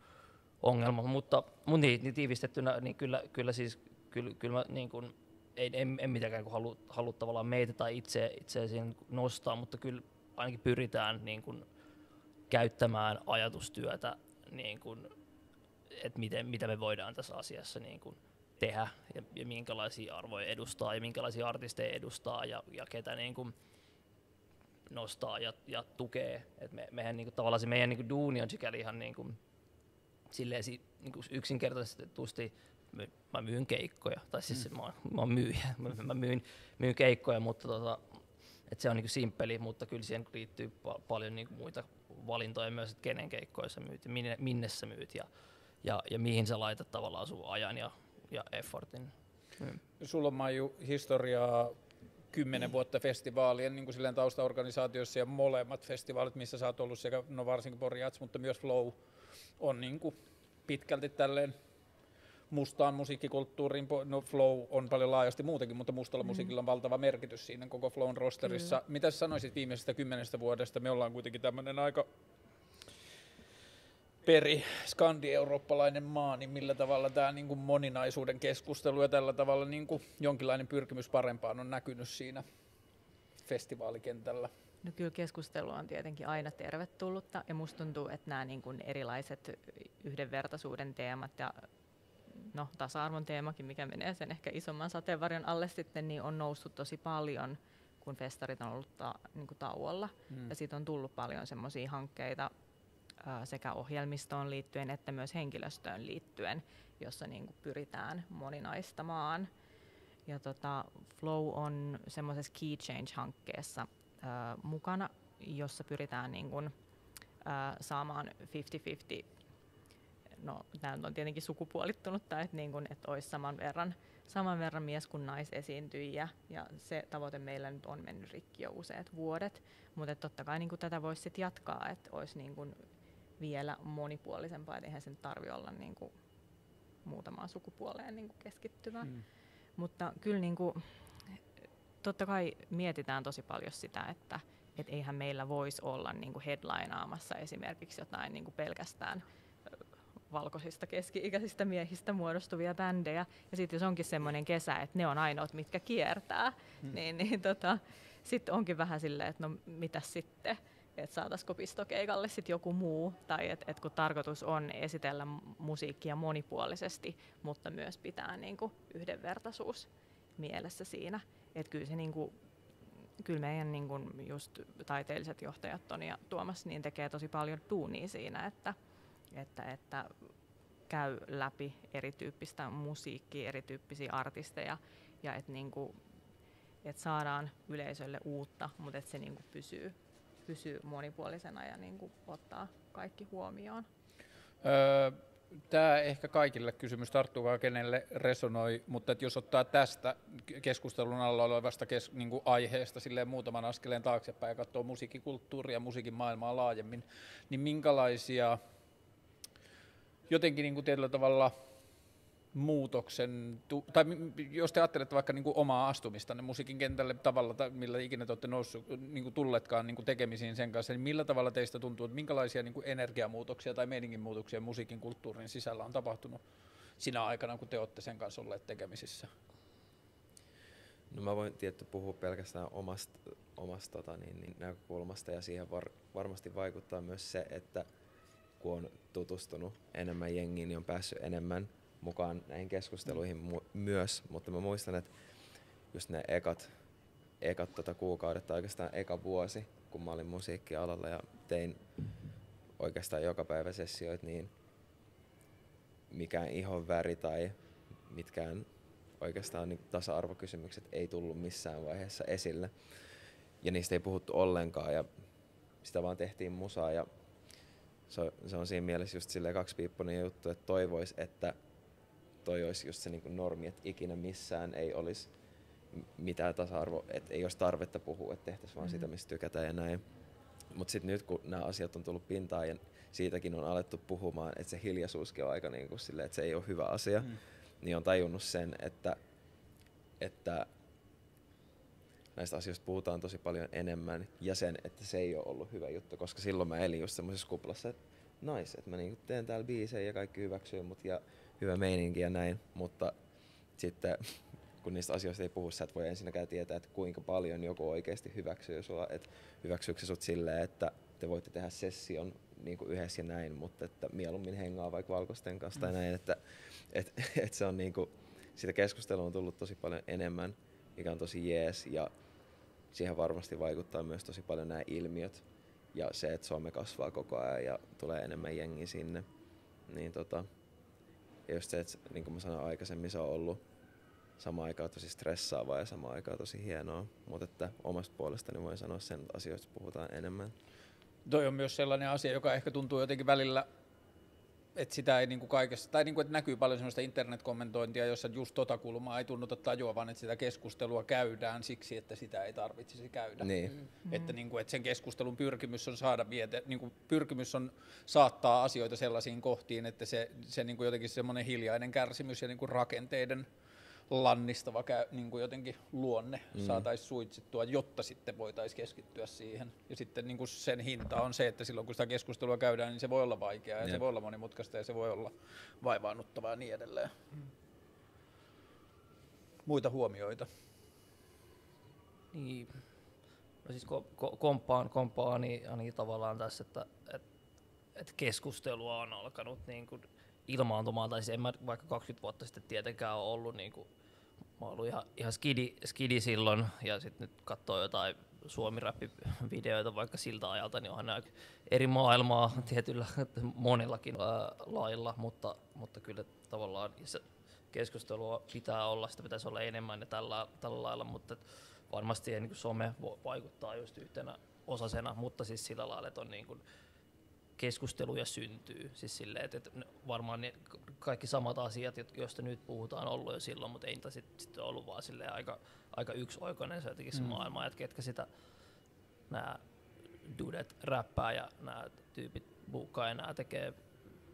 ongelma, mutta mun niin, niin tiivistettynä, niin kyllä, kyllä siis, kyllä, kyllä mä niin kuin, en, en, en mitenkään halua, halua tavallaan meitä tai itse, itse siihen nostaa, mutta kyllä ainakin pyritään niin kuin, käyttämään ajatustyötä, niin kuin, että miten, mitä me voidaan tässä asiassa niin kuin, tehdä ja, ja minkälaisia arvoja edustaa ja minkälaisia artisteja edustaa ja, ja ketä niin kuin, nostaa ja, ja tukee. Et me, mehän niin kuin, tavallaan se meidän niin kuin, duuni on sikäli ihan niin kuin, silleen, niin kuin yksinkertaisesti mä myyn keikkoja, tai siis mm. mä, mä myyjä, mä myyn, myyn keikkoja, mutta tota, et se on niin simppeli, mutta kyllä siihen liittyy pa- paljon niin muita valintoja myös, että kenen keikkoja sä myyt ja minne, minne sä myyt ja, ja, ja mihin sä laitat tavallaan sun ajan ja, ja effortin. Mm. Sulla on Maiju historiaa kymmenen vuotta festivaalien niin kuin silleen taustaorganisaatioissa ja molemmat festivaalit, missä sä oot ollut sekä no varsinkin Borjats, mutta myös Flow on niin kuin pitkälti tälleen mustaan musiikkikulttuuriin, no Flow on paljon laajasti muutenkin, mutta mustalla mm. musiikilla on valtava merkitys siinä koko Flown rosterissa. Kyllä. Mitä sanoisit viimeisestä kymmenestä vuodesta? Me ollaan kuitenkin tämmöinen aika peri skandi-eurooppalainen maa, niin millä tavalla tämä niin kuin moninaisuuden keskustelu ja tällä tavalla niin kuin jonkinlainen pyrkimys parempaan on näkynyt siinä festivaalikentällä? No kyllä keskustelu on tietenkin aina tervetullutta ja musta tuntuu, että nämä niin kuin erilaiset yhdenvertaisuuden teemat ja no, tasa-arvon teemakin, mikä menee sen ehkä isomman sateenvarjon alle sitten, niin on noussut tosi paljon, kun festarit on ollut ta, niin kuin tauolla. Mm. Ja siitä on tullut paljon semmoisia hankkeita sekä ohjelmistoon liittyen että myös henkilöstöön liittyen, jossa niin kuin pyritään moninaistamaan. Ja tota, Flow on semmoisessa Key Change-hankkeessa ää, mukana, jossa pyritään niin kuin, ää, saamaan 50-50 no tämä on tietenkin sukupuolittunut, tai että, niin kun, että olisi saman verran, saman verran mies- kuin naisesiintyjiä, ja se tavoite meillä nyt on mennyt rikki jo useat vuodet, mutta totta kai niin tätä voisi sitten jatkaa, että olisi niin kun vielä monipuolisempaa, että eihän sen tarvi olla niin kuin muutamaan sukupuoleen niin kuin keskittyvä. Mm. Mutta kyllä niin kuin, totta kai mietitään tosi paljon sitä, että et eihän meillä voisi olla niin kuin headlineaamassa esimerkiksi jotain niin kuin pelkästään valkoisista keski-ikäisistä miehistä muodostuvia bändejä. Ja sitten jos onkin semmoinen kesä, että ne on ainoat, mitkä kiertää, hmm. niin, niin tota, sitten onkin vähän silleen, että no mitä sitten, että saataisiko pistokeikalle sitten joku muu, tai että et kun tarkoitus on esitellä musiikkia monipuolisesti, mutta myös pitää niinku yhdenvertaisuus mielessä siinä. Että kyllä se niinku, kyllä meidän niin kuin just taiteelliset johtajat Toni ja Tuomas niin tekee tosi paljon tuunia siinä, että, että, että käy läpi erityyppistä musiikkia, erityyppisiä artisteja ja että niinku, et saadaan yleisölle uutta, mutta että se niinku pysyy, pysyy monipuolisena ja niinku ottaa kaikki huomioon. Öö, Tämä ehkä kaikille kysymys tarttuu kenelle resonoi, mutta jos ottaa tästä keskustelun alla olevasta kes, niin kuin aiheesta silleen muutaman askeleen taaksepäin ja katsoo musiikkikulttuuria ja musiikin maailmaa laajemmin, niin minkälaisia jotenkin niin kuin tietyllä tavalla muutoksen, tai jos te ajattelette vaikka niin kuin omaa astumistanne musiikin kentälle tavalla, millä ikinä te olette noussut, niin kuin tulletkaan niin kuin tekemisiin sen kanssa, niin millä tavalla teistä tuntuu, että minkälaisia niin kuin energiamuutoksia tai meininkin muutoksia musiikin kulttuurin sisällä on tapahtunut sinä aikana, kun te olette sen kanssa olleet tekemisissä? No mä voin tietty puhua pelkästään omasta, omasta tota, niin, niin, näkökulmasta ja siihen var, varmasti vaikuttaa myös se, että kun on tutustunut enemmän jengiin, niin on päässyt enemmän mukaan näihin keskusteluihin mu- myös, mutta mä muistan, että just ne ekat, ekat tota kuukaudet tai oikeastaan eka vuosi, kun mä olin musiikkialalla ja tein oikeastaan joka päivä sessioita, niin mikään ihon väri tai mitkään oikeastaan niin tasa-arvokysymykset ei tullut missään vaiheessa esille. Ja niistä ei puhuttu ollenkaan ja sitä vaan tehtiin musaa ja se, on siinä mielessä just silleen kaksipiippunen juttu, että toivois, että toi olisi just se niin kuin normi, että ikinä missään ei olisi mitään tasa-arvo, että ei olisi tarvetta puhua, että tehtäisiin vaan mm-hmm. sitä, mistä tykätään ja näin. Mutta sitten nyt kun nämä asiat on tullut pintaan ja siitäkin on alettu puhumaan, että se hiljaisuuskin on aika niin kuin silleen, että se ei ole hyvä asia, mm. niin on tajunnut sen, että, että näistä asioista puhutaan tosi paljon enemmän ja sen, että se ei ole ollut hyvä juttu, koska silloin mä elin just semmoisessa kuplassa, että nice, että mä niinku teen täällä biisejä ja kaikki hyväksyy mut ja hyvä meininki ja näin, mutta sitten kun niistä asioista ei puhu, sä et voi ensinnäkään tietää, että kuinka paljon joku oikeasti hyväksyy sua, että hyväksyykö se sut silleen, että te voitte tehdä session niin kuin yhdessä ja näin, mutta että mieluummin hengaa vaikka valkoisten kanssa tai näin, että et, et se on niin kuin, siitä keskustelua on tullut tosi paljon enemmän, mikä on tosi jees ja siihen varmasti vaikuttaa myös tosi paljon nämä ilmiöt ja se, että some kasvaa koko ajan ja tulee enemmän jengi sinne. Niin tota, ja just se, että niin kuin mä sanoin aikaisemmin, se on ollut samaan aikaan tosi stressaavaa ja samaan aikaan tosi hienoa. Mutta että omasta puolestani voin sanoa sen, että asioista puhutaan enemmän. Toi on myös sellainen asia, joka ehkä tuntuu jotenkin välillä että sitä ei niinku kaikessa, tai niinku, että näkyy paljon sellaista internetkommentointia, jossa just tota kulmaa ei tunnuta tajuavan, että sitä keskustelua käydään siksi, että sitä ei tarvitsisi käydä. Niin. Mm. Että, niinku, että sen keskustelun pyrkimys on saada viete, niinku, pyrkimys on saattaa asioita sellaisiin kohtiin, että se, se niinku jotenkin semmoinen hiljainen kärsimys ja niinku rakenteiden lannistava käy, niin kuin jotenkin luonne mm. saataisiin suitsittua, jotta sitten voitaisiin keskittyä siihen. Ja sitten niin kuin sen hinta on se, että silloin kun sitä keskustelua käydään, niin se voi olla vaikeaa ja Jep. se voi olla monimutkaista ja se voi olla vaivaannuttavaa ja niin edelleen. Mm. Muita huomioita? Niin, no siis ko- ko- komppaan, komppaan niin, niin tavallaan tässä, että et, et keskustelua on alkanut niin kuin ilmaantumaan, tai siis en mä vaikka 20 vuotta sitten tietenkään ole ollut niin kuin mä oon ollut ihan, ihan skidi, skidi silloin, ja sitten nyt katsoo jotain suomi videoita vaikka siltä ajalta, niin onhan nämä eri maailmaa tietyllä monillakin ää, lailla, mutta, mutta kyllä tavallaan se keskustelua pitää olla, sitä pitäisi olla enemmän ja tällä, tällä lailla, mutta varmasti niin some vaikuttaa just yhtenä osasena, mutta siis sillä lailla, että on niin kuin, keskusteluja syntyy. Siis silleen, että, että varmaan ne kaikki samat asiat, joista nyt puhutaan, on ollut jo silloin, mutta ei niitä sitten sit ollut vaan silleen aika, aika yksioikoinen se jotenkin se mm. maailma, että ketkä sitä nämä dudet räppää ja nämä tyypit buukkaa ja nämä tekee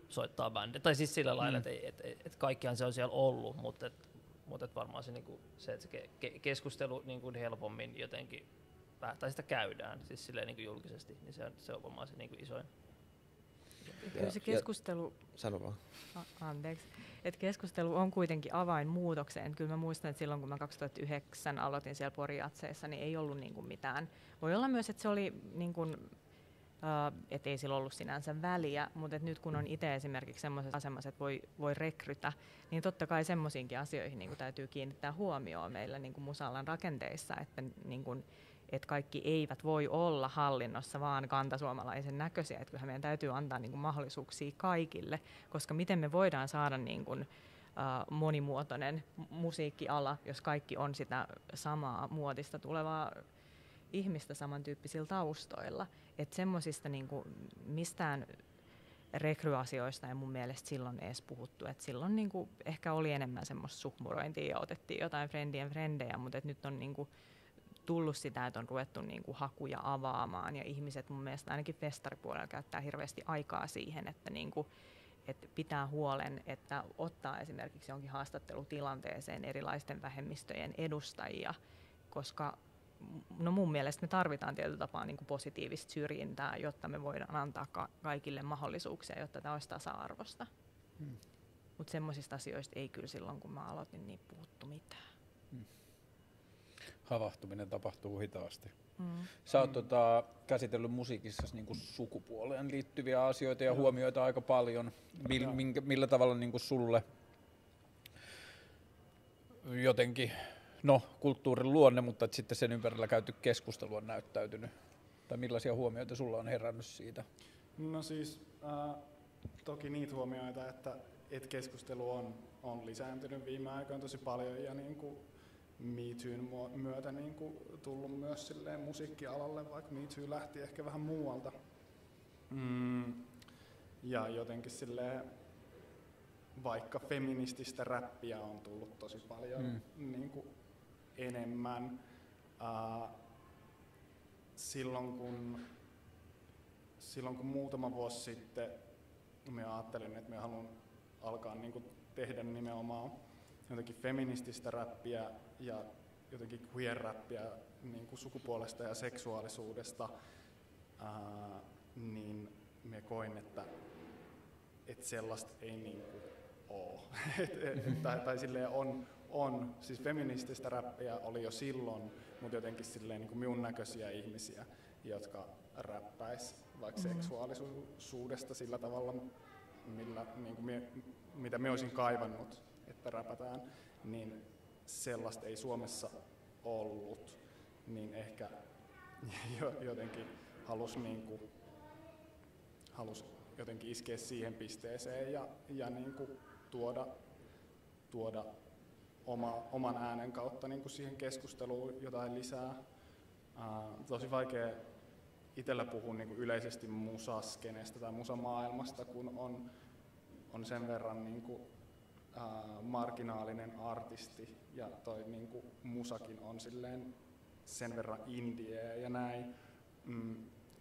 soittaa bändi. Tai siis sillä lailla, mm. että et, et, et kaikkihan se on siellä ollut, mutta et, mutta et varmaan se, niinku, se, että se ke, keskustelu niinku helpommin jotenkin, tai sitä käydään siis silleen niinku julkisesti, niin se on, se on varmaan se niinku isoin Kyllä se keskustelu... Ja, sano vaan. A, anteeksi. Et keskustelu on kuitenkin avain muutokseen. Kyllä mä muistan, että silloin kun mä 2009 aloitin siellä Poriatseissa, niin ei ollut niin kuin mitään. Voi olla myös, että se oli niin kuin, uh, että ei sillä ollut sinänsä väliä, mutta et nyt kun on itse esimerkiksi semmoisessa asemassa, että voi, voi rekrytä, niin totta kai semmoisiinkin asioihin niin kuin täytyy kiinnittää huomioon meillä niin kuin musalan rakenteissa, että niin kuin, että kaikki eivät voi olla hallinnossa vaan kantasuomalaisen näköisiä. Että kyllähän meidän täytyy antaa niin kuin mahdollisuuksia kaikille, koska miten me voidaan saada niin kuin, uh, monimuotoinen musiikkiala, jos kaikki on sitä samaa muotista tulevaa ihmistä samantyyppisillä taustoilla. Että semmoisista niin mistään rekryasioista ei mun mielestä silloin edes puhuttu. Et silloin niin kuin, ehkä oli enemmän semmoista suhmurointia ja otettiin jotain friendien frendejä, mutta nyt on niin kuin, tullut sitä, että on ruvettu niin kuin hakuja avaamaan ja ihmiset mun mielestä ainakin festaripuolella käyttää hirveästi aikaa siihen, että niin kuin, että pitää huolen, että ottaa esimerkiksi jonkin haastattelutilanteeseen erilaisten vähemmistöjen edustajia, koska no mun mielestä me tarvitaan tietyllä tapaa niin kuin positiivista syrjintää, jotta me voidaan antaa ka- kaikille mahdollisuuksia, jotta tämä olisi tasa-arvosta. Hmm. Mutta semmoisista asioista ei kyllä silloin, kun mä aloitin, niin puhuttu mitään havahtuminen tapahtuu hitaasti. Mm. Sä oot mm. tota, käsitellyt musiikissa niin kuin sukupuoleen liittyviä asioita ja mm. huomioita aika paljon. Mil, minkä, millä tavalla niin kuin sulle jotenkin, no kulttuurin luonne, mutta sitten sen ympärillä käyty keskustelu on näyttäytynyt? Tai millaisia huomioita sulla on herännyt siitä? No siis äh, toki niitä huomioita, että, että keskustelu on, on lisääntynyt viime aikoina tosi paljon ja niin kuin Me Toon myötä niin kuin tullut myös silleen musiikkialalle, vaikka Me Too lähti ehkä vähän muualta. Mm. ja jotenkin silleen, vaikka feminististä räppiä on tullut tosi paljon mm. niin kuin enemmän, ää, silloin kun silloin kun muutama vuosi sitten minä ajattelin, että minä haluan alkaa niin kuin tehdä nimenomaan jotenkin feminististä räppiä ja jotenkin queer-räppiä niin kuin sukupuolesta ja seksuaalisuudesta, ää, niin me koin, että, että sellaista ei niin kuin ole. et, et, tai, tai silleen on, on, siis feminististä räppiä oli jo silloin, mutta jotenkin silleen niin kuin minun näköisiä ihmisiä, jotka räppäis vaikka mm. seksuaalisuudesta sillä tavalla, millä, niin kuin mie, mitä me olisin kaivannut, että räpätään, niin sellaista ei Suomessa ollut, niin ehkä jotenkin halus, niin kuin, halus jotenkin iskeä siihen pisteeseen ja, ja niin kuin tuoda, tuoda oma, oman äänen kautta niin kuin siihen keskusteluun jotain lisää. Uh, tosi vaikea itsellä puhua niin kuin yleisesti musaskenestä tai musamaailmasta, kun on, on sen verran niin kuin, marginaalinen artisti ja toi niin kuin, musakin on silleen sen verran indie ja näin. Mm,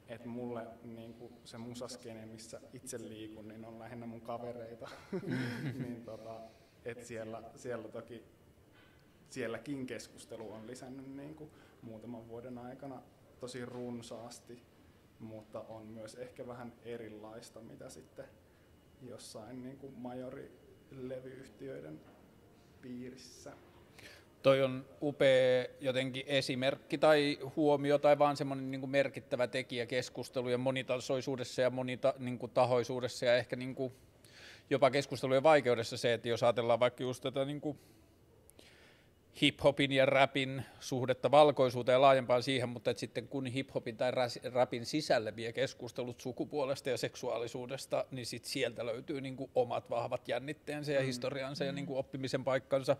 että mulle niin kuin se musaskene, missä itse liikun, niin on lähinnä mun kavereita. niin, tota, et siellä, siellä toki sielläkin keskustelu on lisännyt niin kuin muutaman vuoden aikana tosi runsaasti, mutta on myös ehkä vähän erilaista, mitä sitten jossain niin kuin majorilevyyhtiöiden piirissä. Toi on upea jotenkin esimerkki tai huomio tai vaan semmoinen niin merkittävä tekijä keskustelujen monitasoisuudessa ja monitahoisuudessa niin ja ehkä niin kuin jopa keskustelujen vaikeudessa se, että jos ajatellaan vaikka just tätä niin kuin hip-hopin ja rapin suhdetta valkoisuuteen ja laajempaan siihen, mutta että sitten kun hip-hopin tai rapin sisälle vie keskustelut sukupuolesta ja seksuaalisuudesta, niin sitten sieltä löytyy niin kuin omat vahvat jännitteensä ja historiansa mm. ja niin kuin oppimisen paikkansa.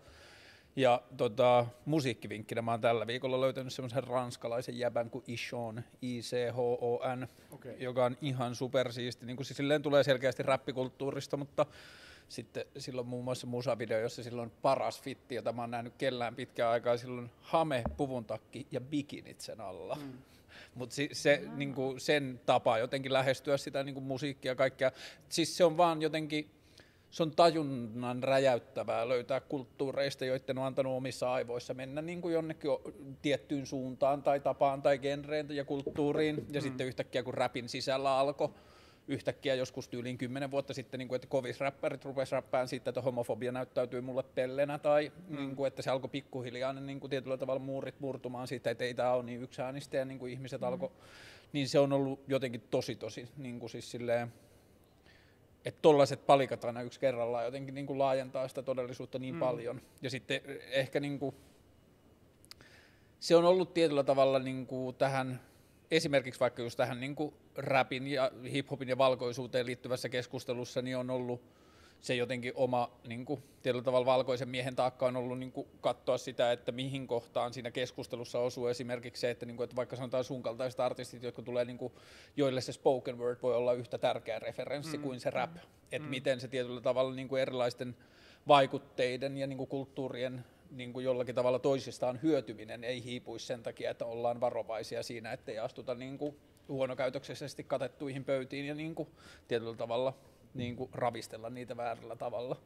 Ja tota, musiikkivinkkinä mä oon tällä viikolla löytänyt semmoisen ranskalaisen jäbän kuin Ishon, I-C-H-O-N, okay. joka on ihan supersiisti. Niin kuin siis silleen tulee selkeästi räppikulttuurista, mutta sitten silloin muun muassa musavideo, jossa silloin paras fitti, jota mä oon nähnyt kellään pitkään aikaa, silloin hame, puvuntakki ja bikinit sen alla. Mm. Mutta se, se mm. niinku, sen tapa jotenkin lähestyä sitä niinku, musiikkia ja kaikkea, siis se on vaan jotenkin, se on tajunnan räjäyttävää löytää kulttuureista, joiden on antanut omissa aivoissa mennä niin kuin jonnekin tiettyyn suuntaan tai tapaan tai genreen ja kulttuuriin. Ja mm. sitten yhtäkkiä kun rapin sisällä alkoi yhtäkkiä joskus tyyliin kymmenen vuotta sitten, niin kuin, että kovis räppärit rupesivat räppään siitä, että homofobia näyttäytyy mulle pellenä, tai mm. niin kuin, että se alkoi pikkuhiljaa niin kuin tietyllä tavalla muurit murtumaan siitä, että ei tämä ole niin yksi äänistä, ja niin kuin ihmiset mm. alkoi, niin se on ollut jotenkin tosi tosi niin kuin siis silleen, että tollaiset palikat aina yksi kerrallaan jotenkin niin kuin laajentaa sitä todellisuutta niin mm. paljon. Ja sitten ehkä niin kuin, se on ollut tietyllä tavalla niin kuin tähän esimerkiksi vaikka just tähän niin kuin rapin ja hiphopin ja valkoisuuteen liittyvässä keskustelussa niin on ollut se jotenkin oma niin kuin, tietyllä tavalla valkoisen miehen taakka on ollut niin kuin, katsoa sitä, että mihin kohtaan siinä keskustelussa osuu esimerkiksi se, että, niin kuin, että vaikka sanotaan sun kaltaiset artistit, jotka tulee, niin kuin, joille se spoken word voi olla yhtä tärkeä referenssi mm. kuin se rap, että mm. miten se tietyllä tavalla niin kuin erilaisten vaikutteiden ja niin kuin, kulttuurien niin kuin jollakin tavalla toisistaan hyötyminen ei hiipuisi sen takia, että ollaan varovaisia siinä, ettei astuta niin kuin huonokäytöksisesti katettuihin pöytiin ja niin kuin tietyllä tavalla niin kuin ravistella niitä väärällä tavalla.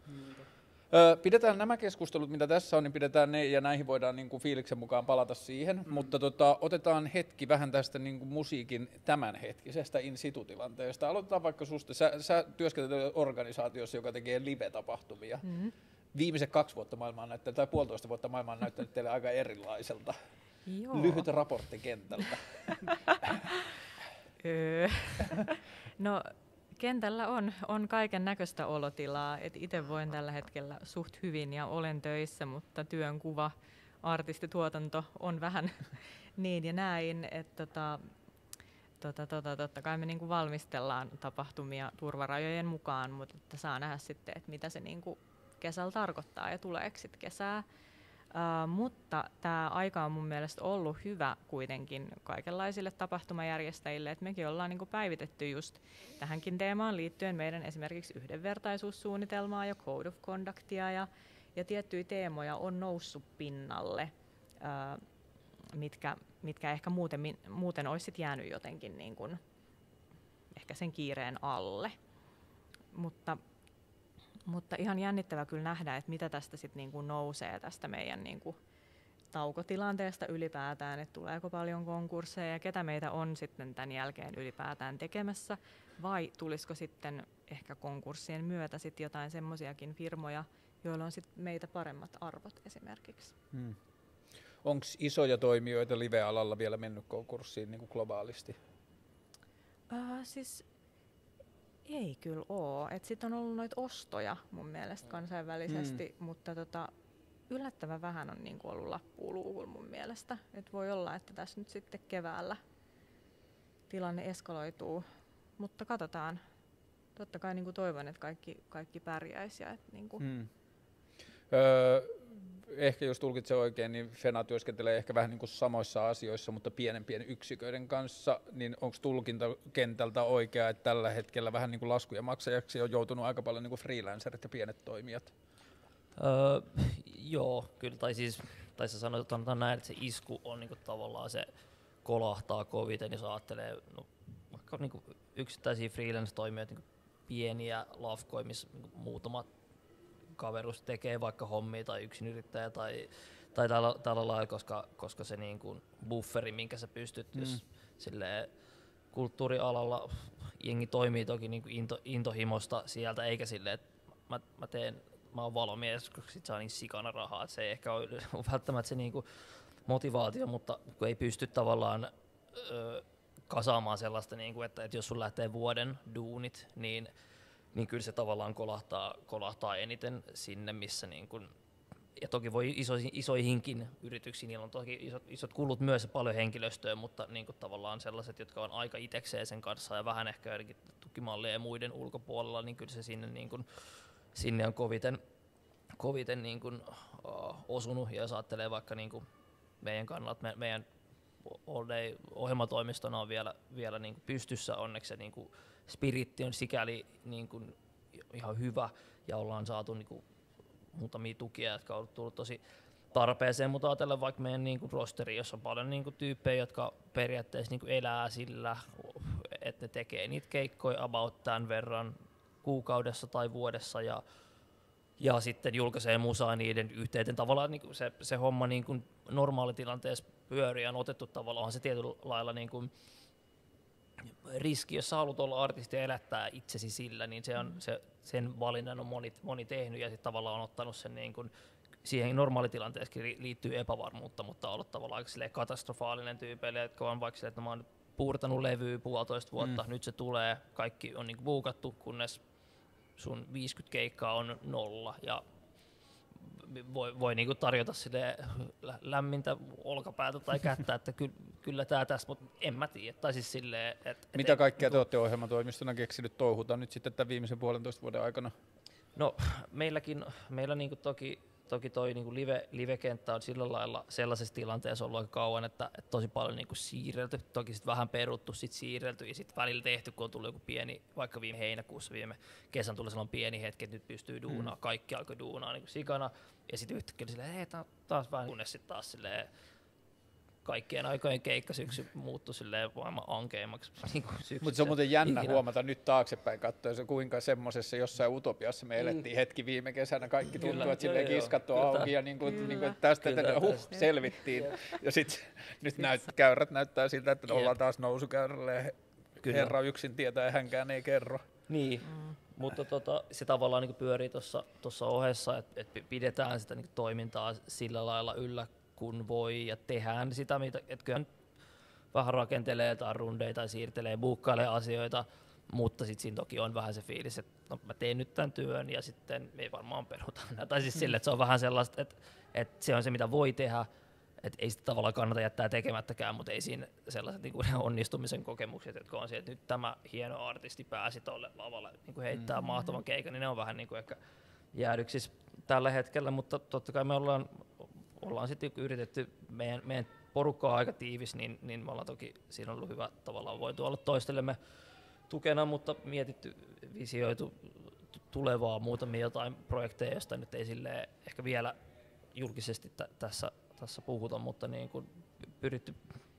Öö, pidetään nämä keskustelut, mitä tässä on, niin pidetään ne ja näihin voidaan niin kuin fiiliksen mukaan palata siihen, mm. mutta tota, otetaan hetki vähän tästä niin kuin musiikin tämänhetkisestä in situ-tilanteesta. Aloitetaan vaikka susta. Sä, sä työskentelet organisaatiossa, joka tekee live-tapahtumia. Mm viimeiset kaksi vuotta maailmaa näyttänyt, tai puolitoista vuotta maailmaa on näyttänyt teille aika erilaiselta. Joo. Lyhyt raportti kentältä. no kentällä on, on kaiken näköistä olotilaa. Itse voin tällä hetkellä suht hyvin ja olen töissä, mutta työnkuva, artistituotanto on vähän niin ja näin. Että tota, tota, tota, totta kai me niinku valmistellaan tapahtumia turvarajojen mukaan, mutta että saa nähdä sitten, että mitä se niinku kesällä tarkoittaa ja tuleeko sitten kesää. Uh, mutta tämä aika on mun mielestä ollut hyvä kuitenkin kaikenlaisille tapahtumajärjestäjille, että mekin ollaan niinku päivitetty just tähänkin teemaan liittyen meidän esimerkiksi yhdenvertaisuussuunnitelmaa ja code of conductia ja, ja tiettyjä teemoja on noussut pinnalle, uh, mitkä, mitkä ehkä muuten, muuten olisi jäänyt jotenkin niin ehkä sen kiireen alle. Mutta mutta ihan jännittävä kyllä nähdä, että mitä tästä sitten niinku nousee tästä meidän niinku taukotilanteesta ylipäätään, että tuleeko paljon konkursseja ja ketä meitä on sitten tämän jälkeen ylipäätään tekemässä, vai tulisiko sitten ehkä konkurssien myötä sitten jotain semmoisiakin firmoja, joilla on sitten meitä paremmat arvot esimerkiksi. Hmm. Onko isoja toimijoita live-alalla vielä mennyt konkurssiin niin kuin globaalisti? Uh, siis ei kyllä ole. Sitten on ollut noita ostoja mun mielestä kansainvälisesti, mm. mutta tota, yllättävän vähän on niinku ollut lappuuluuhul mun mielestä. Et voi olla, että tässä nyt sitten keväällä tilanne eskaloituu, mutta katsotaan. Totta kai niinku toivon, että kaikki, kaikki pärjäisi. Ja niinku mm. öö, ehkä jos tulkitsen oikein, niin Fena työskentelee ehkä vähän niin kuin samoissa asioissa, mutta pienempien yksiköiden kanssa, niin onko tulkintakentältä oikea, että tällä hetkellä vähän niin kuin laskuja maksajaksi on joutunut aika paljon niin kuin freelancerit ja pienet toimijat? Öö, joo, kyllä, tai siis, tai sä sanoit, että näin, että se isku on niin kuin tavallaan se kolahtaa koviten, niin sä ajattelee, no, vaikka niin kuin yksittäisiä freelance-toimijoita, niin pieniä lafkoja, missä niin muutamat kaverus tekee vaikka hommia tai yrittäjä tai, tai tällä, tällä lailla, koska, koska se niin kuin bufferi, minkä sä pystyt, mm. jos silleen, kulttuurialalla jengi toimii toki niin kuin into, intohimosta sieltä, eikä silleen, että mä, mä teen mä oon valomies, koska sit saa niin sikana rahaa, että se ei ehkä ole välttämättä se niinku motivaatio, mutta kun ei pysty tavallaan ö, kasaamaan sellaista, niinku, että, että jos sun lähtee vuoden duunit, niin niin kyllä se tavallaan kolahtaa, kolahtaa eniten sinne, missä niin kuin, ja toki voi isoihin, isoihinkin yrityksiin, niillä on toki isot, isot kulut myös paljon henkilöstöä, mutta niin kuin tavallaan sellaiset, jotka on aika itekseen sen kanssa ja vähän ehkä jotenkin tukimalleja ja muiden ulkopuolella, niin kyllä se sinne, niin kuin, sinne on koviten, koviten niin kuin, uh, osunut. Ja jos ajattelee vaikka niin kuin meidän kannalta, me, meidän day ohjelmatoimistona on vielä, vielä niin kuin pystyssä onneksi se niin kuin spiritti on sikäli niin kuin ihan hyvä ja ollaan saatu niin kuin muutamia tukia, jotka on tullut tosi tarpeeseen, mutta ajatellen vaikka meidän niin kuin rosteri, jossa on paljon niin kuin tyyppejä, jotka periaatteessa niin kuin elää sillä, että ne tekee niitä keikkoja about tämän verran kuukaudessa tai vuodessa ja, ja sitten julkaisee musaa niiden yhteyteen. Tavallaan niin kuin se, se homma niin kuin normaalitilanteessa pyörii on otettu tavallaan se tietyllä lailla niin kuin, riski, jos sä haluat olla artisti ja elättää itsesi sillä, niin se on, mm. se, sen valinnan on moni, moni tehnyt ja sitten tavallaan on ottanut sen niin kuin, siihen normaalitilanteessakin liittyy epävarmuutta, mutta on ollut tavallaan aika katastrofaalinen tyypeille, että on vaikka sille, että mä oon puurtanut levyä puolitoista vuotta, mm. nyt se tulee, kaikki on niin buukattu, kunnes sun 50 keikkaa on nolla ja voi, voi niinku tarjota sille lämmintä olkapäätä tai kättä, että ky, kyllä tämä tässä, mutta en mä tiedä. Tai siis silleen, et, Mitä kaikkea te olette ohjelmatoimistona keksinyt touhuta nyt sitten tämän viimeisen puolentoista vuoden aikana? No meilläkin, meillä niinku toki toki toi niinku live, live-kenttä on sillä lailla sellaisessa tilanteessa ollut aika kauan, että, että tosi paljon niinku siirrelty, toki sitten vähän peruttu, sitten siirrelty ja sitten välillä tehty, kun on tullut joku pieni, vaikka viime heinäkuussa, viime kesän tuli sellainen pieni hetki, että nyt pystyy duunaa, mm. kaikki alkoi duunaa niin sikana, ja sitten yhtäkkiä silleen, hei, taas vähän, kunnes sitten taas silleen, kaikkien aikojen keikkasyksy muuttui silleen maailman ankeimmaksi. Niin Mutta se on muuten jännä ikinä. huomata nyt taaksepäin katsoen, kuinka semmoisessa jossain utopiassa me elettiin mm. hetki viime kesänä, kaikki tuntuivat silleen kiskattu auki ja niin kuin, niin kuin tästä kyllä, että huh, tästä. selvittiin. ja sitten nyt näyt, käyrät näyttää siltä, että ollaan taas nousukäyrällä ja kyllä. herra yksin tietää ja hänkään ei kerro. Niin, mm. mutta tota, se tavallaan niin pyörii tuossa ohessa, että et pidetään sitä niin toimintaa sillä lailla yllä, kun voi ja tehdään sitä, mitä, että kyllä vähän rakentelee jotain rundeja tai siirtelee, buukkailee asioita, mutta sitten siinä toki on vähän se fiilis, että no, mä teen nyt tämän työn ja sitten me ei varmaan peruta. Tai siis sille, että se on vähän sellaista, että, että se on se, mitä voi tehdä, että ei sitä tavallaan kannata jättää tekemättäkään, mutta ei siinä sellaiset niin kuin onnistumisen kokemukset, jotka on se, että nyt tämä hieno artisti pääsi tuolle lavalle niin kuin heittää mm-hmm. mahtavan keikan, niin ne on vähän niin kuin ehkä jäädyksissä tällä hetkellä, mutta totta kai me ollaan ollaan sitten yritetty, meidän, meidän porukka on aika tiivis, niin, niin me ollaan toki, siinä on ollut hyvä tavallaan voitu olla toistelemme tukena, mutta mietitty, visioitu tulevaa muutamia jotain projekteja, joista nyt ei silleen ehkä vielä julkisesti t- tässä, tässä puhuta, mutta niin kuin pyritty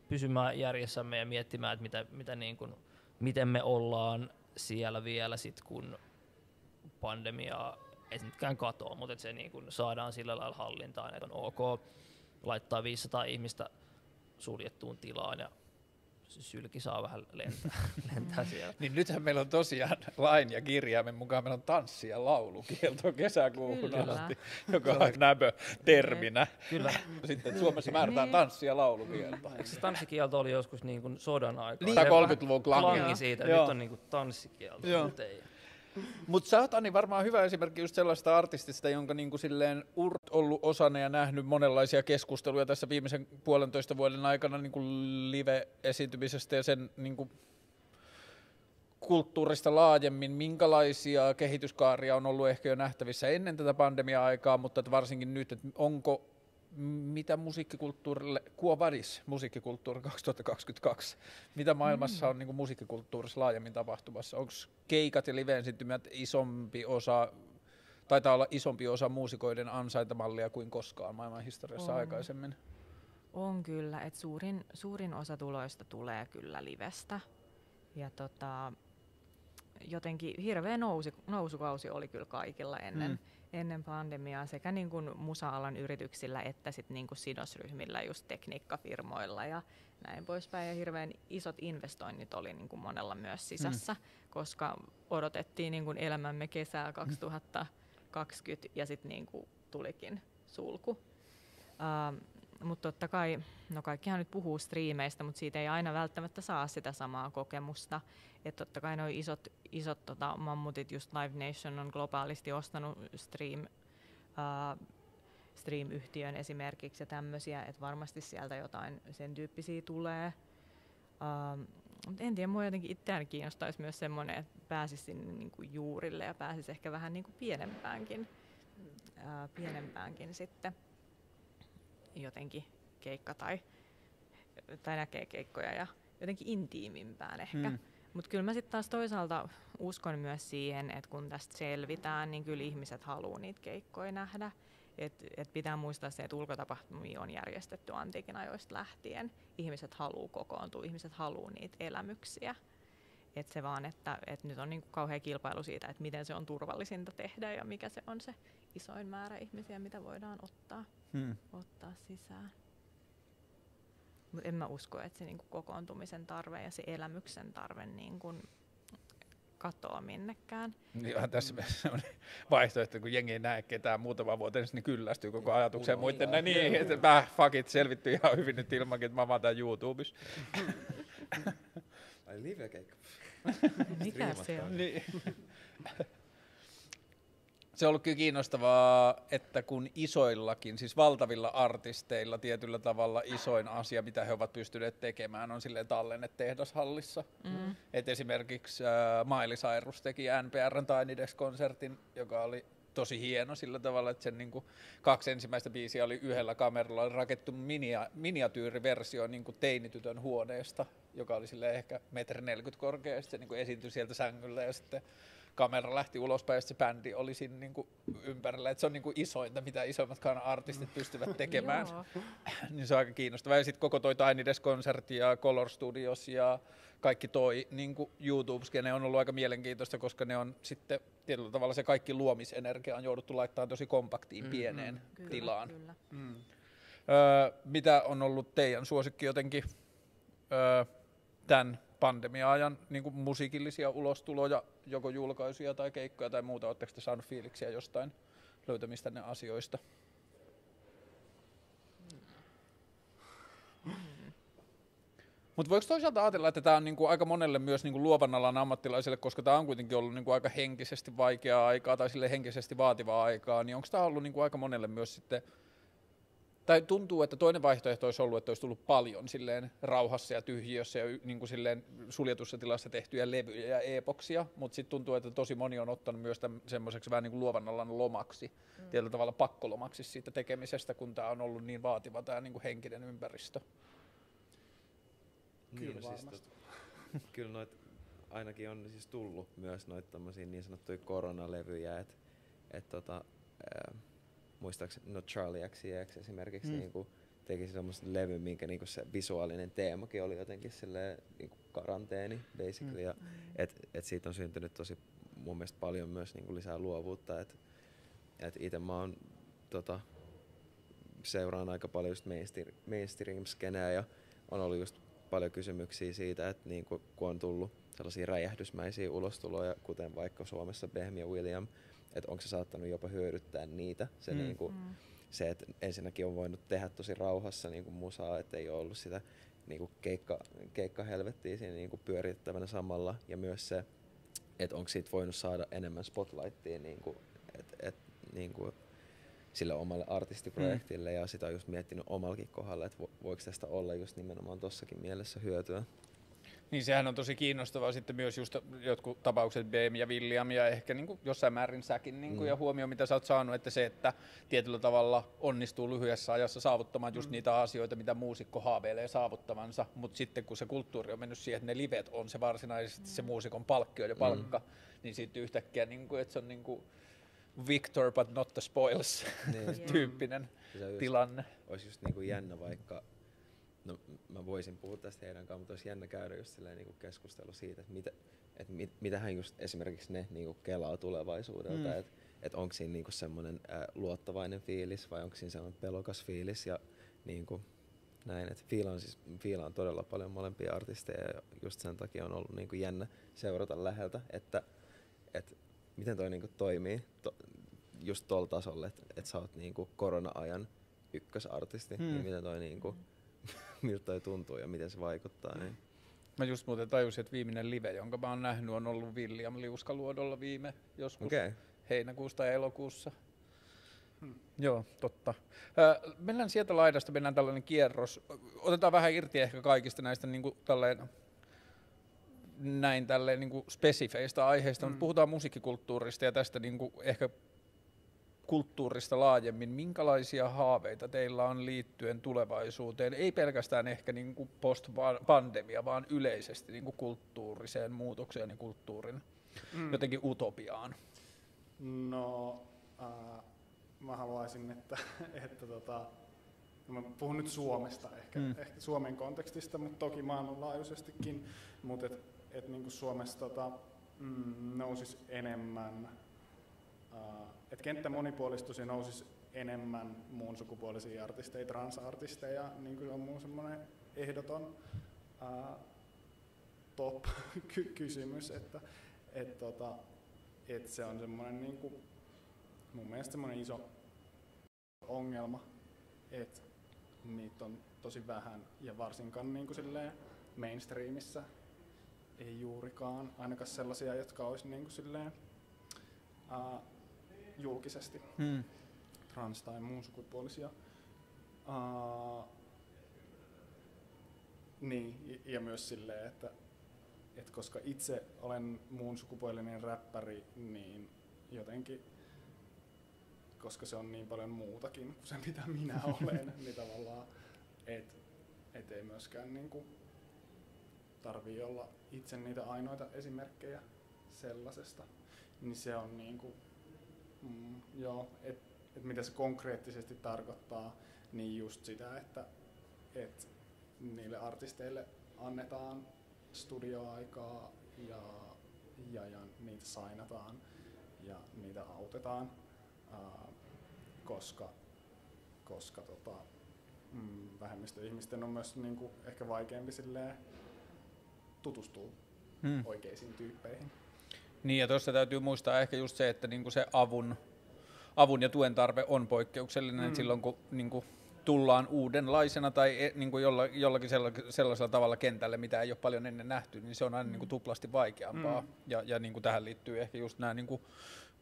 pysymään järjessämme ja miettimään, että mitä, mitä niin kuin, miten me ollaan siellä vielä sit, kun pandemia ei se nytkään katoa, mutta että se niin kuin saadaan sillä lailla hallintaan, että on ok laittaa 500 ihmistä suljettuun tilaan ja sylki saa vähän lentää, lentää siellä. Niin nythän meillä on tosiaan lain ja kirjaimen mukaan meillä on tanssi- ja laulukielto kesäkuuhun Kyllä. asti, joka on näbö terminä. Kyllä. Sitten Suomessa määrätään Niin. tanssi- ja laulukielto. Eikö se tanssikielto oli joskus niin kuin sodan aikaa? Niin. Se 30-luvun vähän klangi. klangi siitä, Joo. nyt on niin kuin tanssikielto. Joo. Nyt ei. Mutta sä oot Ani varmaan hyvä esimerkki just sellaista artistista, jonka niinku silleen ur ollut osana ja nähnyt monenlaisia keskusteluja tässä viimeisen puolentoista vuoden aikana niinku live-esiintymisestä ja sen niinku kulttuurista laajemmin. Minkälaisia kehityskaaria on ollut ehkä jo nähtävissä ennen tätä pandemia-aikaa, mutta että varsinkin nyt, että onko mitä musiikkikulttuurille, Quo Vadis musiikkikulttuuri 2022, mitä maailmassa on niin kuin musiikkikulttuurissa laajemmin tapahtumassa? Onko keikat ja live-esiintymät isompi osa, taitaa olla isompi osa muusikoiden ansaintamallia kuin koskaan maailman historiassa On. aikaisemmin? On kyllä, että suurin, suurin osa tuloista tulee kyllä livestä. Ja tota, jotenkin hirveä nousi, nousukausi oli kyllä kaikilla ennen, Mm. Mm. ennen pandemiaa sekä niin kuin musa-alan yrityksillä että sit niin kuin sidosryhmillä, just tekniikkafirmoilla ja näin poispäin. Ja hirveän isot investoinnit oli niin kuin monella myös sisässä, mm. koska odotettiin niin kuin elämämme kesää 2020 ja sitten niin kuin tulikin sulku. Uh, mutta totta kai, no kaikkihan nyt puhuu striimeistä, mutta siitä ei aina välttämättä saa sitä samaa kokemusta. Että totta kai nuo isot, isot tota, mammutit, just Live Nation on globaalisti ostanut stream, uh, stream-yhtiön esimerkiksi ja tämmöisiä, että varmasti sieltä jotain sen tyyppisiä tulee. Uh, en tiedä, mua jotenkin itseään kiinnostaisi myös semmoinen, että pääsisi sinne niinku juurille ja pääsisi ehkä vähän niinku pienempäänkin, uh, pienempäänkin sitten jotenkin keikka tai, tai näkee keikkoja ja jotenkin intiimimpään ehkä. Mm. Mutta kyllä mä sitten taas toisaalta uskon myös siihen, että kun tästä selvitään, niin kyllä ihmiset haluaa niitä keikkoja nähdä. Et, et pitää muistaa se, että ulkotapahtumia on järjestetty antiikin ajoista lähtien. Ihmiset haluaa kokoontua, ihmiset haluaa niitä elämyksiä. Et se vaan, että et nyt on niinku kauhea kilpailu siitä, että miten se on turvallisinta tehdä ja mikä se on se isoin määrä ihmisiä, mitä voidaan ottaa Hmm. ottaa sisään. Mutta en mä usko, että se niinku kokoontumisen tarve ja se elämyksen tarve niinku katoaa minnekään. Niin onhan tässä myös sellainen vaihtoehto, kun jengi ei näe ketään muutama vuoteen, niin kyllästyy koko ajatukseen muiden näin niin, että mä fuck it, selvitty ihan hyvin nyt ilmankin, että mä vaan tän YouTubessa. Ai livekeikka. Mikä se on? Niin. Se on ollut kyllä kiinnostavaa, että kun isoillakin, siis valtavilla artisteilla tietyllä tavalla isoin asia, mitä he ovat pystyneet tekemään, on silleen tallenne tehdashallissa. Mm. Et esimerkiksi äh, Miley Cyrus teki NPRn Tiny Desk-konsertin, joka oli tosi hieno sillä tavalla, että sen niinku kaksi ensimmäistä biisiä oli yhdellä kameralla rakettu minia, miniatyyriversio niinku teinitytön huoneesta, joka oli sille ehkä metri 40 korkea, ja sitten se niinku esiintyi sieltä sängyllä ja sitten kamera lähti ulospäin ja se bändi oli siinä niinku ympärillä, että se on niinku isointa, mitä isoimmatkaan artistit pystyvät tekemään niin se on aika kiinnostavaa. Ja sitten koko toi Tiny Desk-konsertti ja Color Studios ja kaikki toi niin YouTube-skene on ollut aika mielenkiintoista, koska ne on sitten tietyllä tavalla se kaikki luomisenergia on jouduttu laittamaan tosi kompaktiin, Mm. pieneen Kyllä, tilaan. Kyllä. Mm. Öö, mitä on ollut teidän suosikki jotenkin öö, tämän pandemia-ajan niin kuin musiikillisia ulostuloja, joko julkaisuja tai keikkoja tai muuta? Oletteko te saanut fiiliksiä jostain löytämistänne asioista? Mutta voiko toisaalta ajatella, että tämä on niinku aika monelle myös niinku luovan alan ammattilaisille, koska tämä on kuitenkin ollut niinku aika henkisesti vaikeaa aikaa tai sille henkisesti vaativaa aikaa, niin onko tämä ollut niinku aika monelle myös sitten tai tuntuu, että toinen vaihtoehto olisi ollut, että olisi tullut paljon silleen rauhassa ja tyhjiössä ja niin kuin silleen suljetussa tilassa tehtyjä levyjä ja epoksia, mutta sitten tuntuu, että tosi moni on ottanut myös semmoiseksi vähän niin kuin luovan alan lomaksi, mm. tietyllä tavalla pakkolomaksi siitä tekemisestä, kun tämä on ollut niin vaativa tämä niin kuin henkinen ympäristö. Kyllä, niin, siis tot, kyllä noit, ainakin on siis tullut myös noita niin sanottuja koronalevyjä, että et tota, äh, muistaakseni no Charlie XCX esimerkiksi mm. niinku, teki semmoisen levyn, minkä niinku se visuaalinen teemakin oli jotenkin silleen, niinku karanteeni basically. Mm. Ja, et, et siitä on syntynyt tosi mun mielestä paljon myös niinku lisää luovuutta. Et, et itse mä oon tota, seuraan aika paljon just mainstream-skeneä ja on ollut just paljon kysymyksiä siitä, että niin kun, on tullut sellaisia räjähdysmäisiä ulostuloja, kuten vaikka Suomessa Behmi William, että onko se saattanut jopa hyödyttää niitä. Se, mm. niin kuin, mm. se että ensinnäkin on voinut tehdä tosi rauhassa niin kuin musaa, että ei ole ollut sitä niin kuin keikka, keikkahelvettiä siinä niin kuin pyörittävänä samalla. Ja myös se, että onko siitä voinut saada enemmän spotlightia niin kuin, et, et, niin kuin sille omalle artistiprojektille mm. ja sitä on just miettinyt omallakin kohdalla, että voiko tästä olla just nimenomaan tossakin mielessä hyötyä. Niin sehän on tosi kiinnostavaa sitten myös just jotkut tapaukset BM ja William ja ehkä niin kuin jossain määrin säkin niin kuin, mm. ja huomio mitä sä oot saanut, että se, että tietyllä tavalla onnistuu lyhyessä ajassa saavuttamaan just mm. niitä asioita, mitä muusikko haaveilee saavuttavansa, mutta sitten kun se kulttuuri on mennyt siihen, että ne livet on se varsinaisesti mm. se muusikon palkkio ja palkka, mm. niin sitten yhtäkkiä, niin kuin, että se on niin kuin Victor but not the spoils niin. tyyppinen tilanne. Olisi just niin kuin jännä vaikka No mä voisin puhua tästä heidän kanssaan, mutta olisi jännä käydä just niin kuin keskustelu siitä, että, mitä, että mit, mitähän just esimerkiksi ne niin kuin kelaa tulevaisuudelta, mm. että että onko siinä niin semmoinen äh, luottavainen fiilis vai onko siinä semmoinen pelokas fiilis ja niin kuin, näin, että fiilaan, siis, fiilaan todella paljon molempia artisteja ja just sen takia on ollut niin kuin jännä seurata läheltä, että, että miten toi niin kuin toimii to, just tuolla tasolla, että, että sä oot niin kuin korona-ajan ykkösartisti, mm. niin miten toi niin kuin, miltä toi tuntuu ja miten se vaikuttaa. Niin. Mä just muuten tajusin, että viimeinen live, jonka mä oon nähnyt, on ollut William Liuskaluodolla viime joskus okay. heinäkuussa tai elokuussa. Hmm. Joo, totta. Ö, mennään sieltä laidasta, mennään tällainen kierros. Otetaan vähän irti ehkä kaikista näistä niin kuin tälleen, näin tälleen niin kuin spesifeistä aiheista, hmm. mutta puhutaan musiikkikulttuurista ja tästä niin kuin ehkä kulttuurista laajemmin, minkälaisia haaveita teillä on liittyen tulevaisuuteen, ei pelkästään ehkä niin kuin post-pandemia, vaan yleisesti niin kuin kulttuuriseen muutokseen ja kulttuurin mm. jotenkin utopiaan? No, äh, mä haluaisin, että, että tota, mä puhun nyt Suomesta ehkä, mm. ehkä Suomen kontekstista, mutta toki maailmanlaajuisestikin, mutta että et niin kuin Suomessa tota, mm, nousisi enemmän että kenttä monipuolistuisi nousisi enemmän muun sukupuolisia artisteja, transartisteja, niin kuin on mun semmoinen ehdoton ää, top-kysymys, että et, tota, et se on semmoinen niin kuin, mun mielestä semmoinen iso ongelma, että niitä on tosi vähän ja varsinkaan niin kuin silleen mainstreamissa ei juurikaan, ainakaan sellaisia, jotka olisi niin kuin silleen, ää, julkisesti, hmm. trans- tai muun sukupuolisia. Uh, niin, ja myös silleen, että, että koska itse olen muun sukupuolinen räppäri, niin jotenkin, koska se on niin paljon muutakin kuin se mitä minä olen, niin tavallaan, että et ei myöskään niin kuin, tarvii olla itse niitä ainoita esimerkkejä sellaisesta, niin se on niin kuin, Mm, joo, että et mitä se konkreettisesti tarkoittaa, niin just sitä, että et niille artisteille annetaan studioaikaa ja, ja, ja niitä sainataan ja niitä autetaan, ää, koska, koska tota, mm, vähemmistöihmisten on myös niinku ehkä vaikeampi tutustua hmm. oikeisiin tyyppeihin. Niin ja tuossa täytyy muistaa ehkä just se, että niinku se avun, avun ja tuen tarve on poikkeuksellinen, mm. silloin kun niinku tullaan uudenlaisena tai e, niinku jolla, jollakin sellaisella tavalla kentälle, mitä ei ole paljon ennen nähty, niin se on aina niinku mm. niinku tuplasti vaikeampaa. Mm. Ja, ja niinku tähän liittyy ehkä just nämä niinku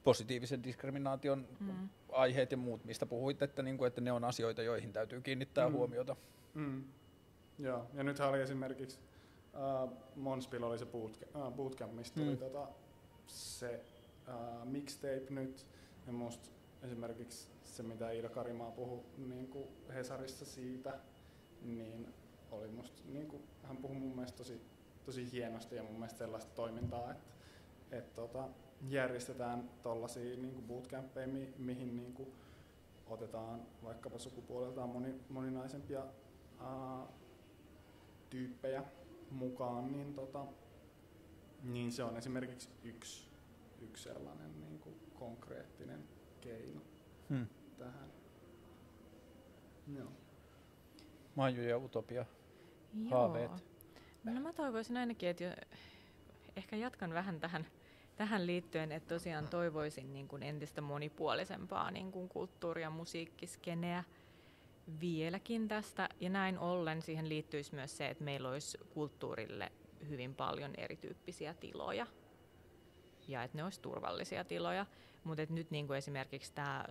positiivisen diskriminaation Mm. aiheet ja muut, mistä puhuit, että, niin kuin, että ne on asioita, joihin täytyy kiinnittää Mm. huomiota. Mm. Joo, ja nythän oli esimerkiksi uh, Monspil oli se bootcamp, uh, bootcamp mistä Mm. tuli tota, se uh, mixtape nyt. Ja musta esimerkiksi se, mitä Iida Karimaa puhui niin kuin Hesarissa siitä, niin oli musta, niin kuin, hän puhui mun mielestä tosi, tosi hienosti ja mun mielestä sellaista toimintaa, että et, tota, järjestetään tollaisia niin bootcampeja, mi, mihin niin kuin, otetaan vaikkapa sukupuoleltaan moni, moninaisempia ää, tyyppejä mukaan, niin, tota, niin se on esimerkiksi yksi, yksi sellainen niin kuin konkreettinen keino Hmm. tähän. Joo. Maiju ja Utopia. Joo. Haaveet. No mä toivoisin ainakin, että jo, ehkä jatkan vähän tähän, tähän liittyen, että tosiaan toivoisin niin kuin entistä monipuolisempaa niin kuin kulttuuri- ja musiikkiskeneä vieläkin tästä. Ja näin ollen siihen liittyisi myös se, että meillä olisi kulttuurille hyvin paljon erityyppisiä tiloja ja että ne olisi turvallisia tiloja. Mutta nyt niin kuin esimerkiksi tämä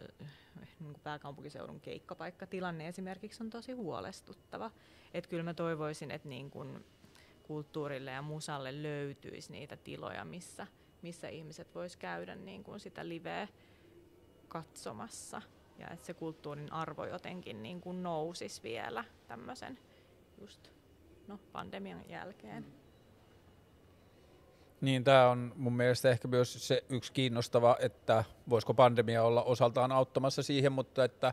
niin kuin pääkaupunkiseudun keikkapaikkatilanne esimerkiksi on tosi huolestuttava. Et kyllä mä toivoisin, että niin kun kulttuurille ja musalle löytyisi niitä tiloja, missä, missä ihmiset vois käydä niin kun sitä liveä katsomassa. Ja että se kulttuurin arvo jotenkin niin kun nousisi vielä tämmöisen just no, pandemian jälkeen. Niin, tämä on mun mielestä ehkä myös se yksi kiinnostava, että voisiko pandemia olla osaltaan auttamassa siihen, mutta että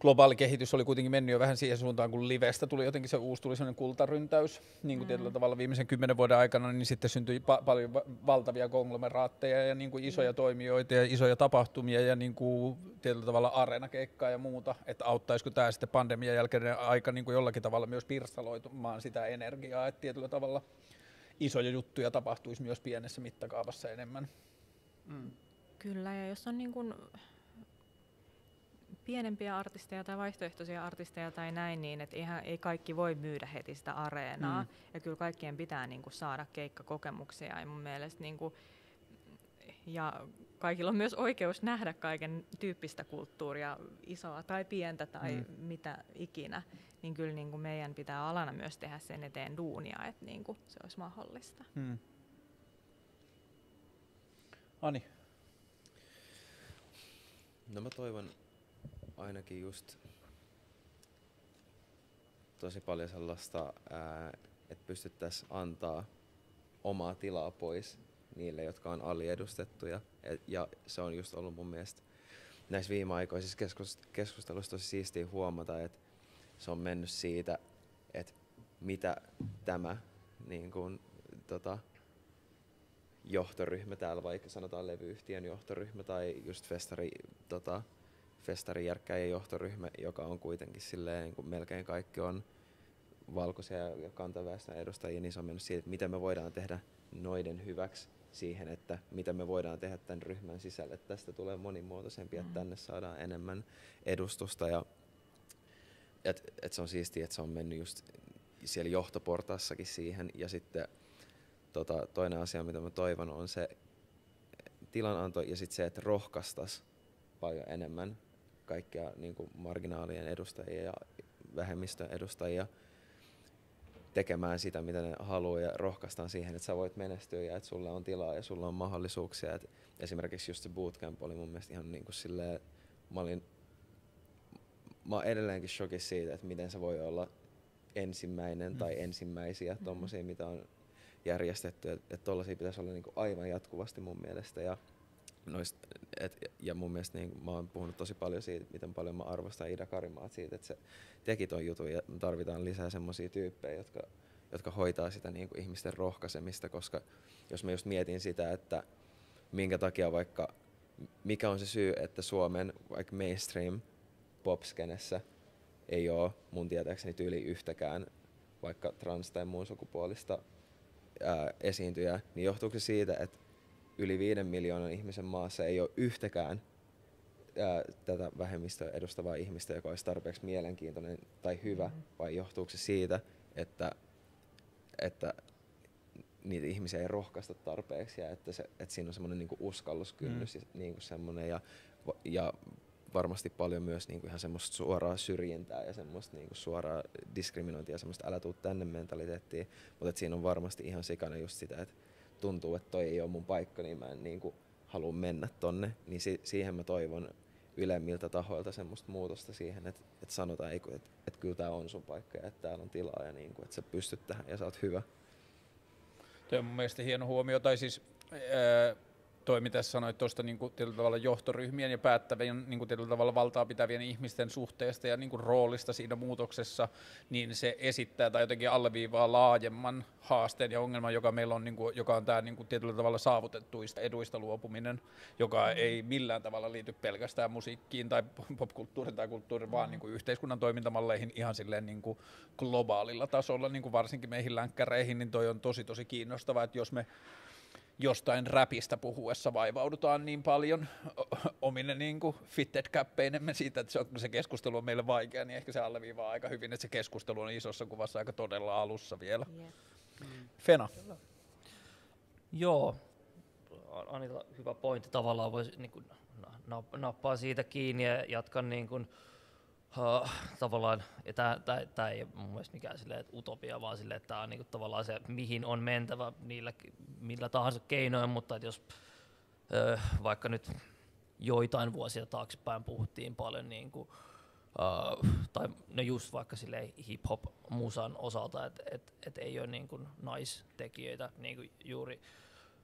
globaali kehitys oli kuitenkin mennyt jo vähän siihen suuntaan, kun livestä tuli jotenkin se uusi, tuli sellainen kultaryntäys, niin kuin Mm. tietyllä tavalla viimeisen kymmenen vuoden aikana, niin sitten syntyi pa- paljon va- valtavia konglomeraatteja ja niin kuin isoja toimijoita ja isoja tapahtumia ja niin kuin tietyllä tavalla areenakeikkaa ja muuta, että auttaisiko tämä sitten pandemian jälkeinen aika niin kuin jollakin tavalla myös pirstaloitumaan sitä energiaa, että tietyllä tavalla isoja juttuja tapahtuisi myös pienessä mittakaavassa enemmän. Mm. Kyllä, ja jos on niin kun pienempiä artisteja tai vaihtoehtoisia artisteja tai näin, niin et eihän, ei kaikki voi myydä heti sitä areenaa. Mm. Mm. Ja kyllä kaikkien pitää niin kuin saada keikkakokemuksia. Ja mun mielestä niin kuin, ja kaikilla on myös oikeus nähdä kaiken tyyppistä kulttuuria, isoa tai pientä tai Mm. mm. mitä ikinä. Niin kyllä niin kuin meidän pitää alana myös tehdä sen eteen duunia, että niin kuin se olisi mahdollista. Hmm. Ani, No mä toivon ainakin just tosi paljon sellaista, ää, että pystyttäisiin antaa omaa tilaa pois niille, jotka on aliedustettuja. Et, ja se on just ollut mun mielestä näissä viimeaikoisissa keskust- keskusteluissa tosi siistiä huomata, että se on mennyt siitä, että mitä tämä niin kun, tota, johtoryhmä täällä, vaikka sanotaan levyyhtiön johtoryhmä tai just festari, tota, festarijärkkäjien johtoryhmä, joka on kuitenkin silleen, niin kuin melkein kaikki on valkoisia ja kantaväestön edustajia, niin se on mennyt siitä, että mitä me voidaan tehdä noiden hyväksi siihen, että mitä me voidaan tehdä tämän ryhmän sisällä, että tästä tulee monimuotoisempi, että Mm. tänne saadaan enemmän edustusta. Ja et, et se on siistiä, että se on mennyt just siellä johtoportaassakin siihen. Ja sitten tota, toinen asia, mitä mä toivon, on se tilananto ja sitten se, että rohkaistas paljon enemmän kaikkia niin kuin marginaalien edustajia ja vähemmistön edustajia tekemään sitä, mitä ne haluaa ja rohkaistaan siihen, että sä voit menestyä ja että sulla on tilaa ja sulla on mahdollisuuksia. Et esimerkiksi just se bootcamp oli mun mielestä ihan niin kuin silleen, mä olin mä oon edelleenkin shokissa siitä, että miten se voi olla ensimmäinen Mm. tai ensimmäisiä Mm. tommosia, mitä on järjestetty. Että et tollasia pitäisi olla niinku aivan jatkuvasti mun mielestä. Ja, noist, et, ja mun mielestä niin, mä oon puhunut tosi paljon siitä, miten paljon mä arvostan Ida Karimaat siitä, että se teki ton jutun ja tarvitaan lisää semmoisia tyyppejä, jotka, jotka hoitaa sitä niin kuin ihmisten rohkaisemista, koska jos mä just mietin sitä, että minkä takia vaikka, mikä on se syy, että Suomen vaikka mainstream popskenessä ei ole mun tietääkseni tyyli yhtäkään vaikka trans- tai muun sukupuolista ää, esiintyjää, niin johtuuko se siitä, että yli viiden miljoonan ihmisen maassa ei ole yhtäkään ää, tätä vähemmistöä edustavaa ihmistä, joka olisi tarpeeksi mielenkiintoinen tai hyvä, Mm. vai johtuuko se siitä, että, että niitä ihmisiä ei rohkaista tarpeeksi ja että, se, että siinä on semmoinen niin uskalluskynnys mm. ja, niin kuin semmoinen ja, ja varmasti paljon myös niin kuin ihan semmoista suoraa syrjintää ja semmoista niin kuin suoraa diskriminointia ja semmoista älä tuu tänne mentaliteettia, mutta että siinä on varmasti ihan sikana just sitä, että tuntuu, että toi ei ole mun paikka, niin mä en niin kuin halua mennä tonne, niin si- siihen mä toivon ylemmiltä tahoilta semmoista muutosta siihen, että, että sanotaan, että, että, että kyllä tämä on sun paikka ja että täällä on tilaa ja niin kuin, että sä pystyt tähän ja sä oot hyvä. Tuo on mun mielestä hieno huomio, tai siis ää, toi, mitä sanoit tuosta niin tietyllä tavalla johtoryhmien ja päättävien niin kuin tietyllä tavalla valtaa pitävien ihmisten suhteesta ja niin kuin roolista siinä muutoksessa, niin se esittää tai jotenkin alleviivaa laajemman haasteen ja ongelman, joka meillä on, niin kuin, joka on tämä niin kuin tietyllä tavalla saavutettuista eduista luopuminen, joka mm. ei millään tavalla liity pelkästään musiikkiin tai popkulttuuriin tai kulttuuriin, mm. vaan niin kuin yhteiskunnan toimintamalleihin ihan silleen niin kuin globaalilla tasolla, niin kuin varsinkin meihin länkkäreihin, niin toi on tosi tosi kiinnostavaa, että jos me jostain räpistä puhuessa vaivaudutaan niin paljon omine niin kuin fitted käppeinemme siitä, että se, on, se keskustelu on meille vaikea, niin ehkä se alleviivaa aika hyvin, että se keskustelu on isossa kuvassa aika todella alussa vielä. Yeah. Mm. Fena. Joo, Anita, hyvä pointti. Tavallaan voisi niin kuin, nappaa siitä kiinni ja jatkan niin kuin, uh, tavallaan, tämä ei ole mun mielestä mikään silleen, utopia, vaan silleen, että tämä on niinku tavallaan se, mihin on mentävä niillä, millä tahansa keinoin, mutta että jos uh, vaikka nyt joitain vuosia taaksepäin puhuttiin paljon niin kuin, uh, tai no just vaikka sille hip-hop-musan osalta, että et, et ei ole niin kuin naistekijöitä niin kuin juuri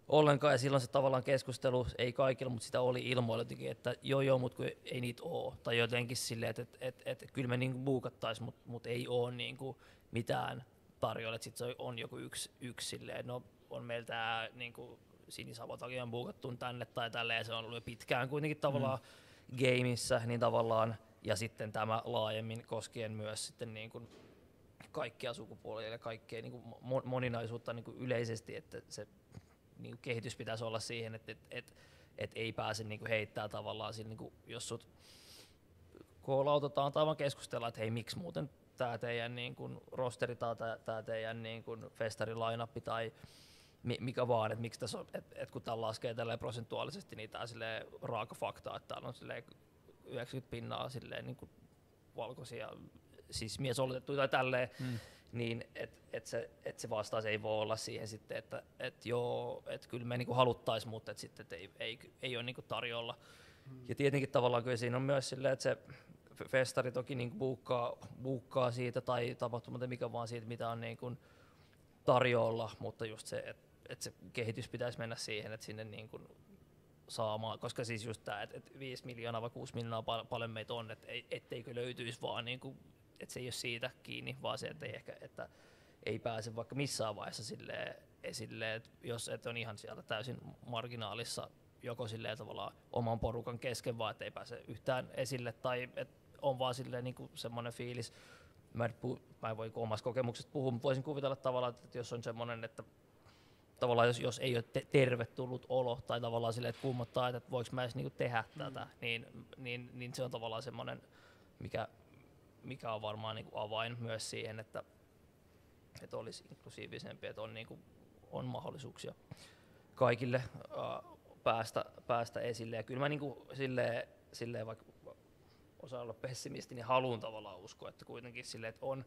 ollenkaan, ja silloin se tavallaan keskustelu, ei kaikilla, mutta sitä oli ilmoilla jotenkin, että joo joo, mutta ei niitä ole, tai jotenkin silleen, että et, et, et, kyllä me niinku buukattaisiin, mutta mut ei ole niinku mitään tarjolla, että sitten se on joku yksi, yksi silleen, no on meillä tämä niinku, Sinisavotakin on buukattu tänne tai tälleen, se on ollut jo pitkään kuitenkin tavallaan mm. gameissa, niin tavallaan, ja sitten tämä laajemmin koskien myös sitten niin kuin kaikkia sukupuolia ja kaikkea niin kuin moninaisuutta niin kuin yleisesti, että se niin kehitys pitäisi olla siihen, että et, et, et ei pääse niin kuin heittää tavallaan, siinä, niin kuin, jos sut koolautetaan tai vaan keskustellaan, että hei miksi muuten tämä teidän niin kuin, rosteri tai tämä teidän niin kuin, festarilainappi tai mikä vaan, että miksi tässä on, että et kun tämä laskee prosentuaalisesti, niin tämä on raaka fakta, että täällä on 90 pinnaa silleen, niin kuin valkoisia, siis mies oletettu tai tälleen, mm niin et, et se, et se vastaus ei voi olla siihen sitten, että et joo, että kyllä me niinku haluttaisiin, mutta et sitten et ei, ei, ei ole niinku tarjolla. Hmm. Ja tietenkin tavallaan kyllä siinä on myös silleen, että se festari toki niinku buukkaa, buukkaa siitä tai tapahtuma mikä vaan siitä, mitä on niinku tarjolla, mutta just se, että et se kehitys pitäisi mennä siihen, että sinne niinku saamaan, koska siis just tämä, että et 5 miljoonaa vai 6 miljoonaa pal- paljon meitä on, että etteikö löytyisi vaan niinku että se ei ole siitä kiinni, vaan se, että ei ehkä, että ei pääse vaikka missään vaiheessa silleen esille, että jos et on ihan sieltä täysin marginaalissa joko silleen tavallaan oman porukan kesken, vaan että ei pääse yhtään esille, tai että on vaan silleen niin kuin semmoinen fiilis, mä en, puhu, mä en voi omasta kokemuksesta puhua, mutta voisin kuvitella tavallaan, että jos on semmoinen, että tavallaan jos, jos ei ole te- tervetullut olo tai tavallaan silleen, että kummottaa, että voiko mä edes niinku tehdä mm. tätä, niin, niin, niin, se on tavallaan semmoinen, mikä mikä on varmaan niin kuin avain myös siihen, että, että olisi inklusiivisempi, että on, niin kuin, on mahdollisuuksia kaikille uh, päästä, päästä esille. Ja kyllä mä niin kuin, silleen, silleen, vaikka osaan olla pessimisti, niin haluan tavallaan uskoa, että kuitenkin silleen, että on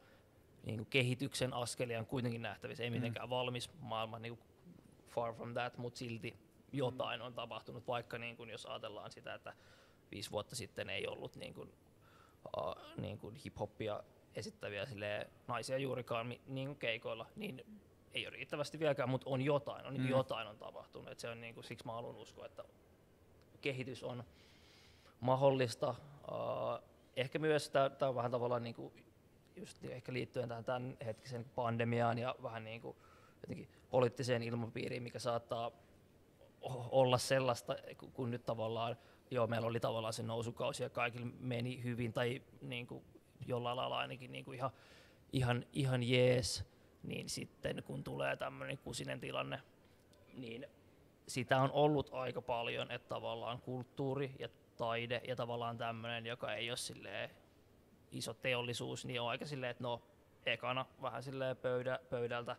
niin kuin kehityksen askelia on kuitenkin nähtävissä, ei mm. mitenkään valmis maailma, niin kuin far from that, mutta silti jotain on tapahtunut, vaikka niin kuin, jos ajatellaan sitä, että viisi vuotta sitten ei ollut niin kuin, niin kuin hip-hoppia esittäviä naisia juurikaan niin kuin keikoilla, niin ei ole riittävästi vieläkään, mutta on jotain, on, niin mm. jotain on tapahtunut. Et se on niin kuin, siksi mä haluan uskoa, että kehitys on mahdollista. Uh, ehkä myös tämä on vähän tavallaan niin kuin, just ehkä liittyen tähän tämän hetkisen pandemiaan ja vähän niin kuin jotenkin poliittiseen ilmapiiriin, mikä saattaa olla sellaista, kun nyt tavallaan joo, meillä oli tavallaan se nousukausi ja kaikille meni hyvin tai niin kuin jollain lailla ainakin niin kuin ihan, ihan, ihan jees, niin sitten kun tulee tämmöinen kusinen tilanne, niin sitä on ollut aika paljon, että tavallaan kulttuuri ja taide ja tavallaan tämmöinen, joka ei ole iso teollisuus, niin on aika silleen, että no ekana vähän silleen pöydä, pöydältä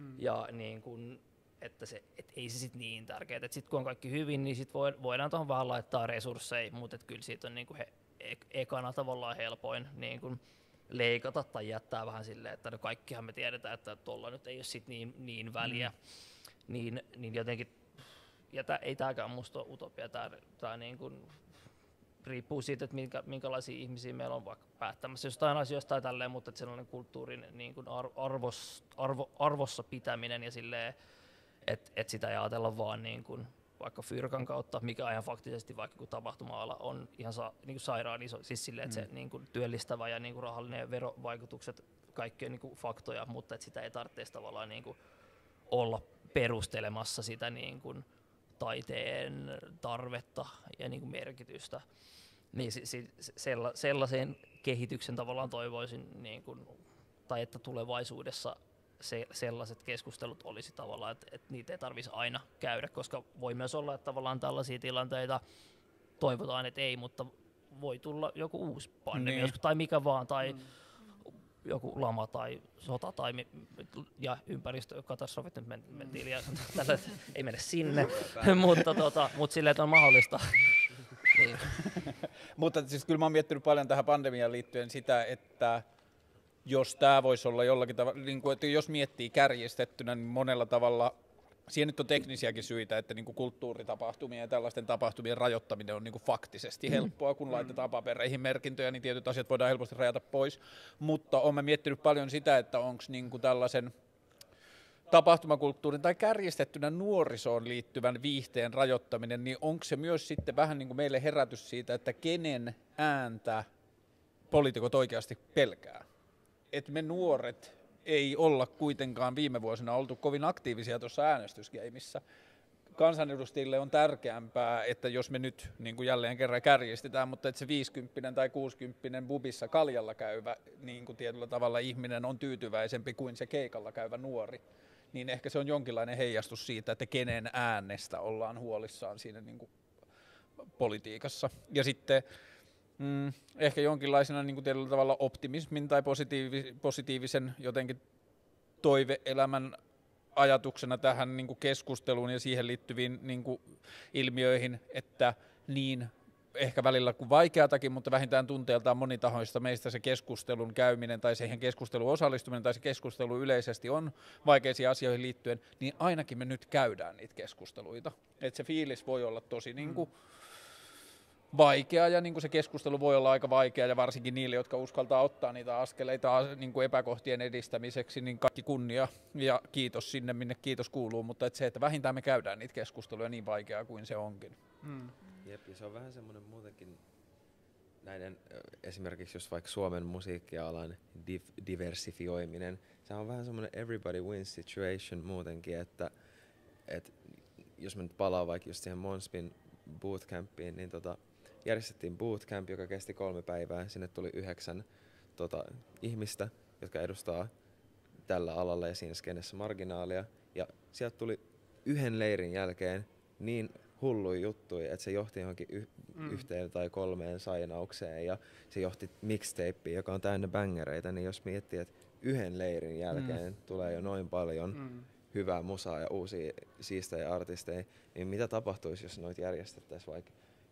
Mm. Ja niin kun, että se, et ei se sitten niin tärkeää. Että sitten kun on kaikki hyvin, niin sit voidaan tuohon vähän laittaa resursseja, mutta kyllä siitä on niin kuin he, ek- ekana tavallaan helpoin niin kuin leikata tai jättää vähän silleen, että no kaikkihan me tiedetään, että tuolla nyt ei ole sit niin, niin väliä, mm. niin, niin jotenkin, ja tää, ei tämäkään musta ole utopia, tämä niin kuin riippuu siitä, että minkä, minkälaisia ihmisiä meillä on vaikka päättämässä jostain asioista tai tälleen, mutta sellainen kulttuurin niin kuin arvos, arvo, arvossa pitäminen ja silleen, että et sitä ei ajatella vaan niin kuin vaikka Fyrkan kautta, mikä ihan faktisesti vaikka kun tapahtuma-ala on ihan sa, niin kuin sairaan iso, siis silleen, että mm. se niin kuin työllistävä ja niin kuin rahallinen verovaikutukset, kaikki on niin kuin faktoja, mutta että sitä ei tarvitse tavallaan niin kuin olla perustelemassa sitä niin kuin taiteen tarvetta ja niin kuin merkitystä. Niin si, si, sella, sellaisen kehityksen tavallaan toivoisin, niin kuin, tai että tulevaisuudessa se, sellaiset keskustelut olisi tavallaan, että, että niitä ei tarvitsisi aina käydä, koska voi myös olla, että tavallaan tällaisia tilanteita toivotaan, että ei, mutta voi tulla joku uusi pandemia niin. tai mikä vaan, tai mm. joku lama tai sota tai mi- ja ympäristökatastrofit, nyt men, mentiin liian, tällä, ei mene sinne, mutta, tota, mutta silleen, että on mahdollista. niin. mutta siis kyllä mä oon miettinyt paljon tähän pandemiaan liittyen sitä, että jos tämä voisi olla jollakin tavalla, niin kuin, että jos miettii kärjistettynä, niin monella tavalla Siihen nyt on teknisiäkin syitä, että niin kuin kulttuuritapahtumien ja tällaisten tapahtumien rajoittaminen on niin kuin faktisesti mm. helppoa, kun mm. laitetaan papereihin merkintöjä, niin tietyt asiat voidaan helposti rajata pois. Mutta olen miettinyt paljon sitä, että onko niin kuin tällaisen tapahtumakulttuurin tai kärjistettynä nuorisoon liittyvän viihteen rajoittaminen, niin onko se myös sitten vähän niin kuin meille herätys siitä, että kenen ääntä poliitikot oikeasti pelkää? Että me nuoret ei olla kuitenkaan viime vuosina oltu kovin aktiivisia tuossa äänestysgeimissä. Kansanedustajille on tärkeämpää, että jos me nyt niin kuin jälleen kerran kärjistetään, mutta että se 50 tai 60 bubissa kaljalla käyvä niin kuin tietyllä tavalla ihminen on tyytyväisempi kuin se keikalla käyvä nuori, niin ehkä se on jonkinlainen heijastus siitä, että kenen äänestä ollaan huolissaan siinä niin kuin politiikassa. Ja sitten mm, ehkä jonkinlaisena niin kuin tietyllä tavalla optimismin tai positiivi, positiivisen jotenkin toiveelämän ajatuksena tähän niin kuin keskusteluun ja siihen liittyviin niin kuin ilmiöihin, että niin ehkä välillä kuin vaikeatakin, mutta vähintään tunteeltaan monitahoista meistä se keskustelun käyminen tai siihen keskusteluun osallistuminen tai se keskustelu yleisesti on vaikeisiin asioihin liittyen, niin ainakin me nyt käydään niitä keskusteluita. Että se fiilis voi olla tosi niin kuin, mm vaikea ja niin kuin se keskustelu voi olla aika vaikea ja varsinkin niille, jotka uskaltaa ottaa niitä askeleita niin kuin epäkohtien edistämiseksi, niin kaikki kunnia ja kiitos sinne, minne kiitos kuuluu, mutta et se, että vähintään me käydään niitä keskusteluja niin vaikeaa kuin se onkin. Hmm. Jep, ja se on vähän semmoinen muutenkin näiden esimerkiksi jos vaikka Suomen musiikkialan div- diversifioiminen, se on vähän semmoinen everybody wins situation muutenkin, että, että jos mä nyt palaan vaikka just siihen Monspin bootcampiin, niin tota, järjestettiin bootcamp, joka kesti kolme päivää. Sinne tuli yhdeksän tota, ihmistä, jotka edustaa tällä alalla ja siinä skenessä marginaalia. Ja sieltä tuli yhden leirin jälkeen niin hullu juttu, että se johti johonkin yh- mm. yhteen tai kolmeen sainaukseen ja se johti mixtapeen, joka on täynnä bangereita, niin jos miettii, että yhden leirin jälkeen mm. tulee jo noin paljon mm. hyvää musaa ja uusia siistejä artisteja, niin mitä tapahtuisi, jos noita järjestettäisiin vaikka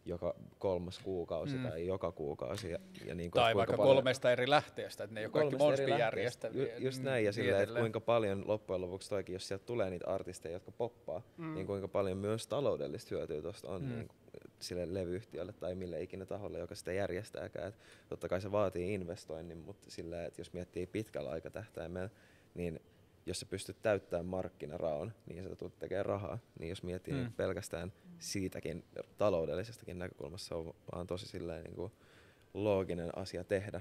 joka kolmas kuukausi mm. tai joka kuukausi. Ja, ja niin kuin, tai vaikka paljon... kolmesta eri lähteestä, että ne ei ole kaikki Monspin järjestäviä. Ju, just näin, ja silleen, että kuinka paljon loppujen lopuksi toikin, jos sieltä tulee niitä artisteja, jotka poppaa, mm. niin kuinka paljon myös taloudellista hyötyä tuosta on mm. niin, sille levyyhtiölle tai mille ikinä taholle, joka sitä järjestääkään. Et totta kai se vaatii investoinnin, mutta sillä, että jos miettii pitkällä aikatähtäimellä, niin jos sä pystyt täyttämään markkinaraon, niin sä tulet tekemään rahaa. Niin jos miettii mm. pelkästään siitäkin taloudellisestakin näkökulmassa, on vaan tosi silleen niin kuin looginen asia tehdä.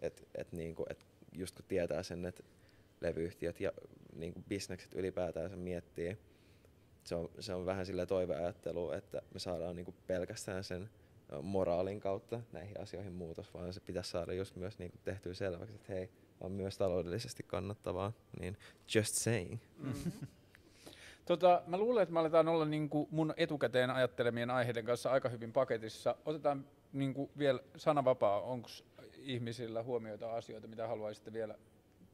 Et, et niin kuin, et just kun tietää sen, että levyyhtiöt ja niin kuin bisnekset ylipäätään miettii, se on, se on vähän sillä toiveajattelu, että me saadaan niin kuin pelkästään sen moraalin kautta näihin asioihin muutos, vaan se pitäisi saada just myös niin kuin tehtyä selväksi, että hei, on myös taloudellisesti kannattavaa, niin just saying. Mm-hmm. Tota, mä luulen, että me aletaan olla niin kuin mun etukäteen ajattelemien aiheiden kanssa aika hyvin paketissa. Otetaan niin kuin vielä sanavapaa, onko ihmisillä huomioita asioita, mitä haluaisitte vielä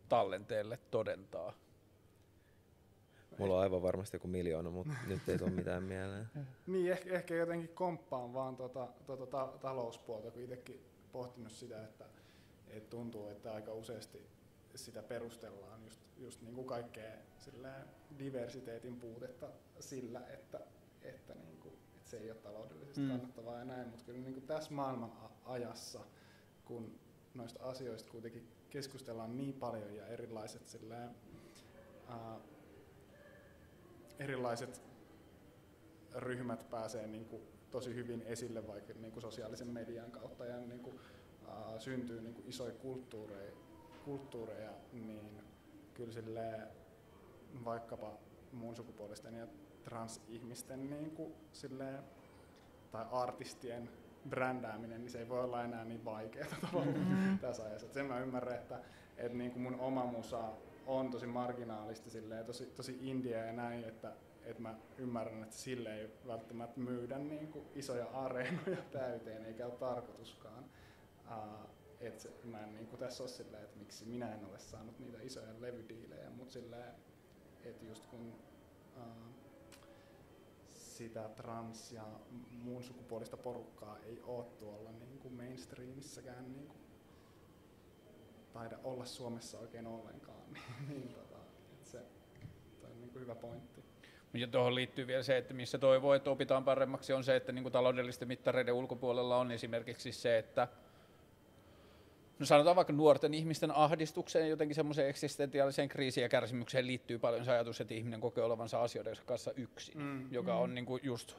tallenteelle todentaa? Mulla on aivan varmasti joku miljoona, mutta nyt ei tule mitään mieleen. Niin, ehkä, ehkä jotenkin komppaan vaan tota, tota ta- talouspuolta, kun itsekin pohtinut sitä, että, että tuntuu, että aika useasti sitä perustellaan just, just niin kuin kaikkea diversiteetin puutetta sillä, että, että, niin kuin, että se ei ole taloudellisesti mm. kannattavaa ja näin, mutta kyllä niin kuin tässä maailman ajassa, kun noista asioista kuitenkin keskustellaan niin paljon ja erilaiset silleen, uh, erilaiset ryhmät pääsee niin kuin tosi hyvin esille vaikka niin kuin sosiaalisen median kautta ja niin kuin, uh, syntyy niin kuin isoja kulttuureja, kulttuureja, niin kyllä sille vaikkapa muun sukupuolisten ja transihmisten niin kuin sille, tai artistien brändääminen, niin se ei voi olla enää niin vaikeaa mm-hmm. tässä ajassa. Et sen mä ymmärrän, että, että niin kuin mun oma musa on tosi marginaalista, silleen, tosi, tosi india ja näin, että, että mä ymmärrän, että sille ei välttämättä myydä niin kuin isoja areenoja täyteen, eikä ole tarkoituskaan. Uh, et mä en niin tässä ole silleen, että miksi minä en ole saanut niitä isoja levydiilejä, mutta silleen, että just kun uh, sitä trans- ja muun sukupuolista porukkaa ei ole tuolla niin kuin mainstreamissäkään niin kuin taida olla Suomessa oikein ollenkaan, niin, niin tota, se on niin hyvä pointti. Ja tuohon liittyy vielä se, että missä toivoo, että opitaan paremmaksi, on se, että niin kuin taloudellisten mittareiden ulkopuolella on esimerkiksi se, että no sanotaan vaikka nuorten ihmisten ahdistukseen, jotenkin semmoiseen eksistentiaaliseen kriisiin ja kärsimykseen liittyy paljon se ajatus, että ihminen kokee olevansa asioiden kanssa yksin, mm. joka on mm. niin kuin just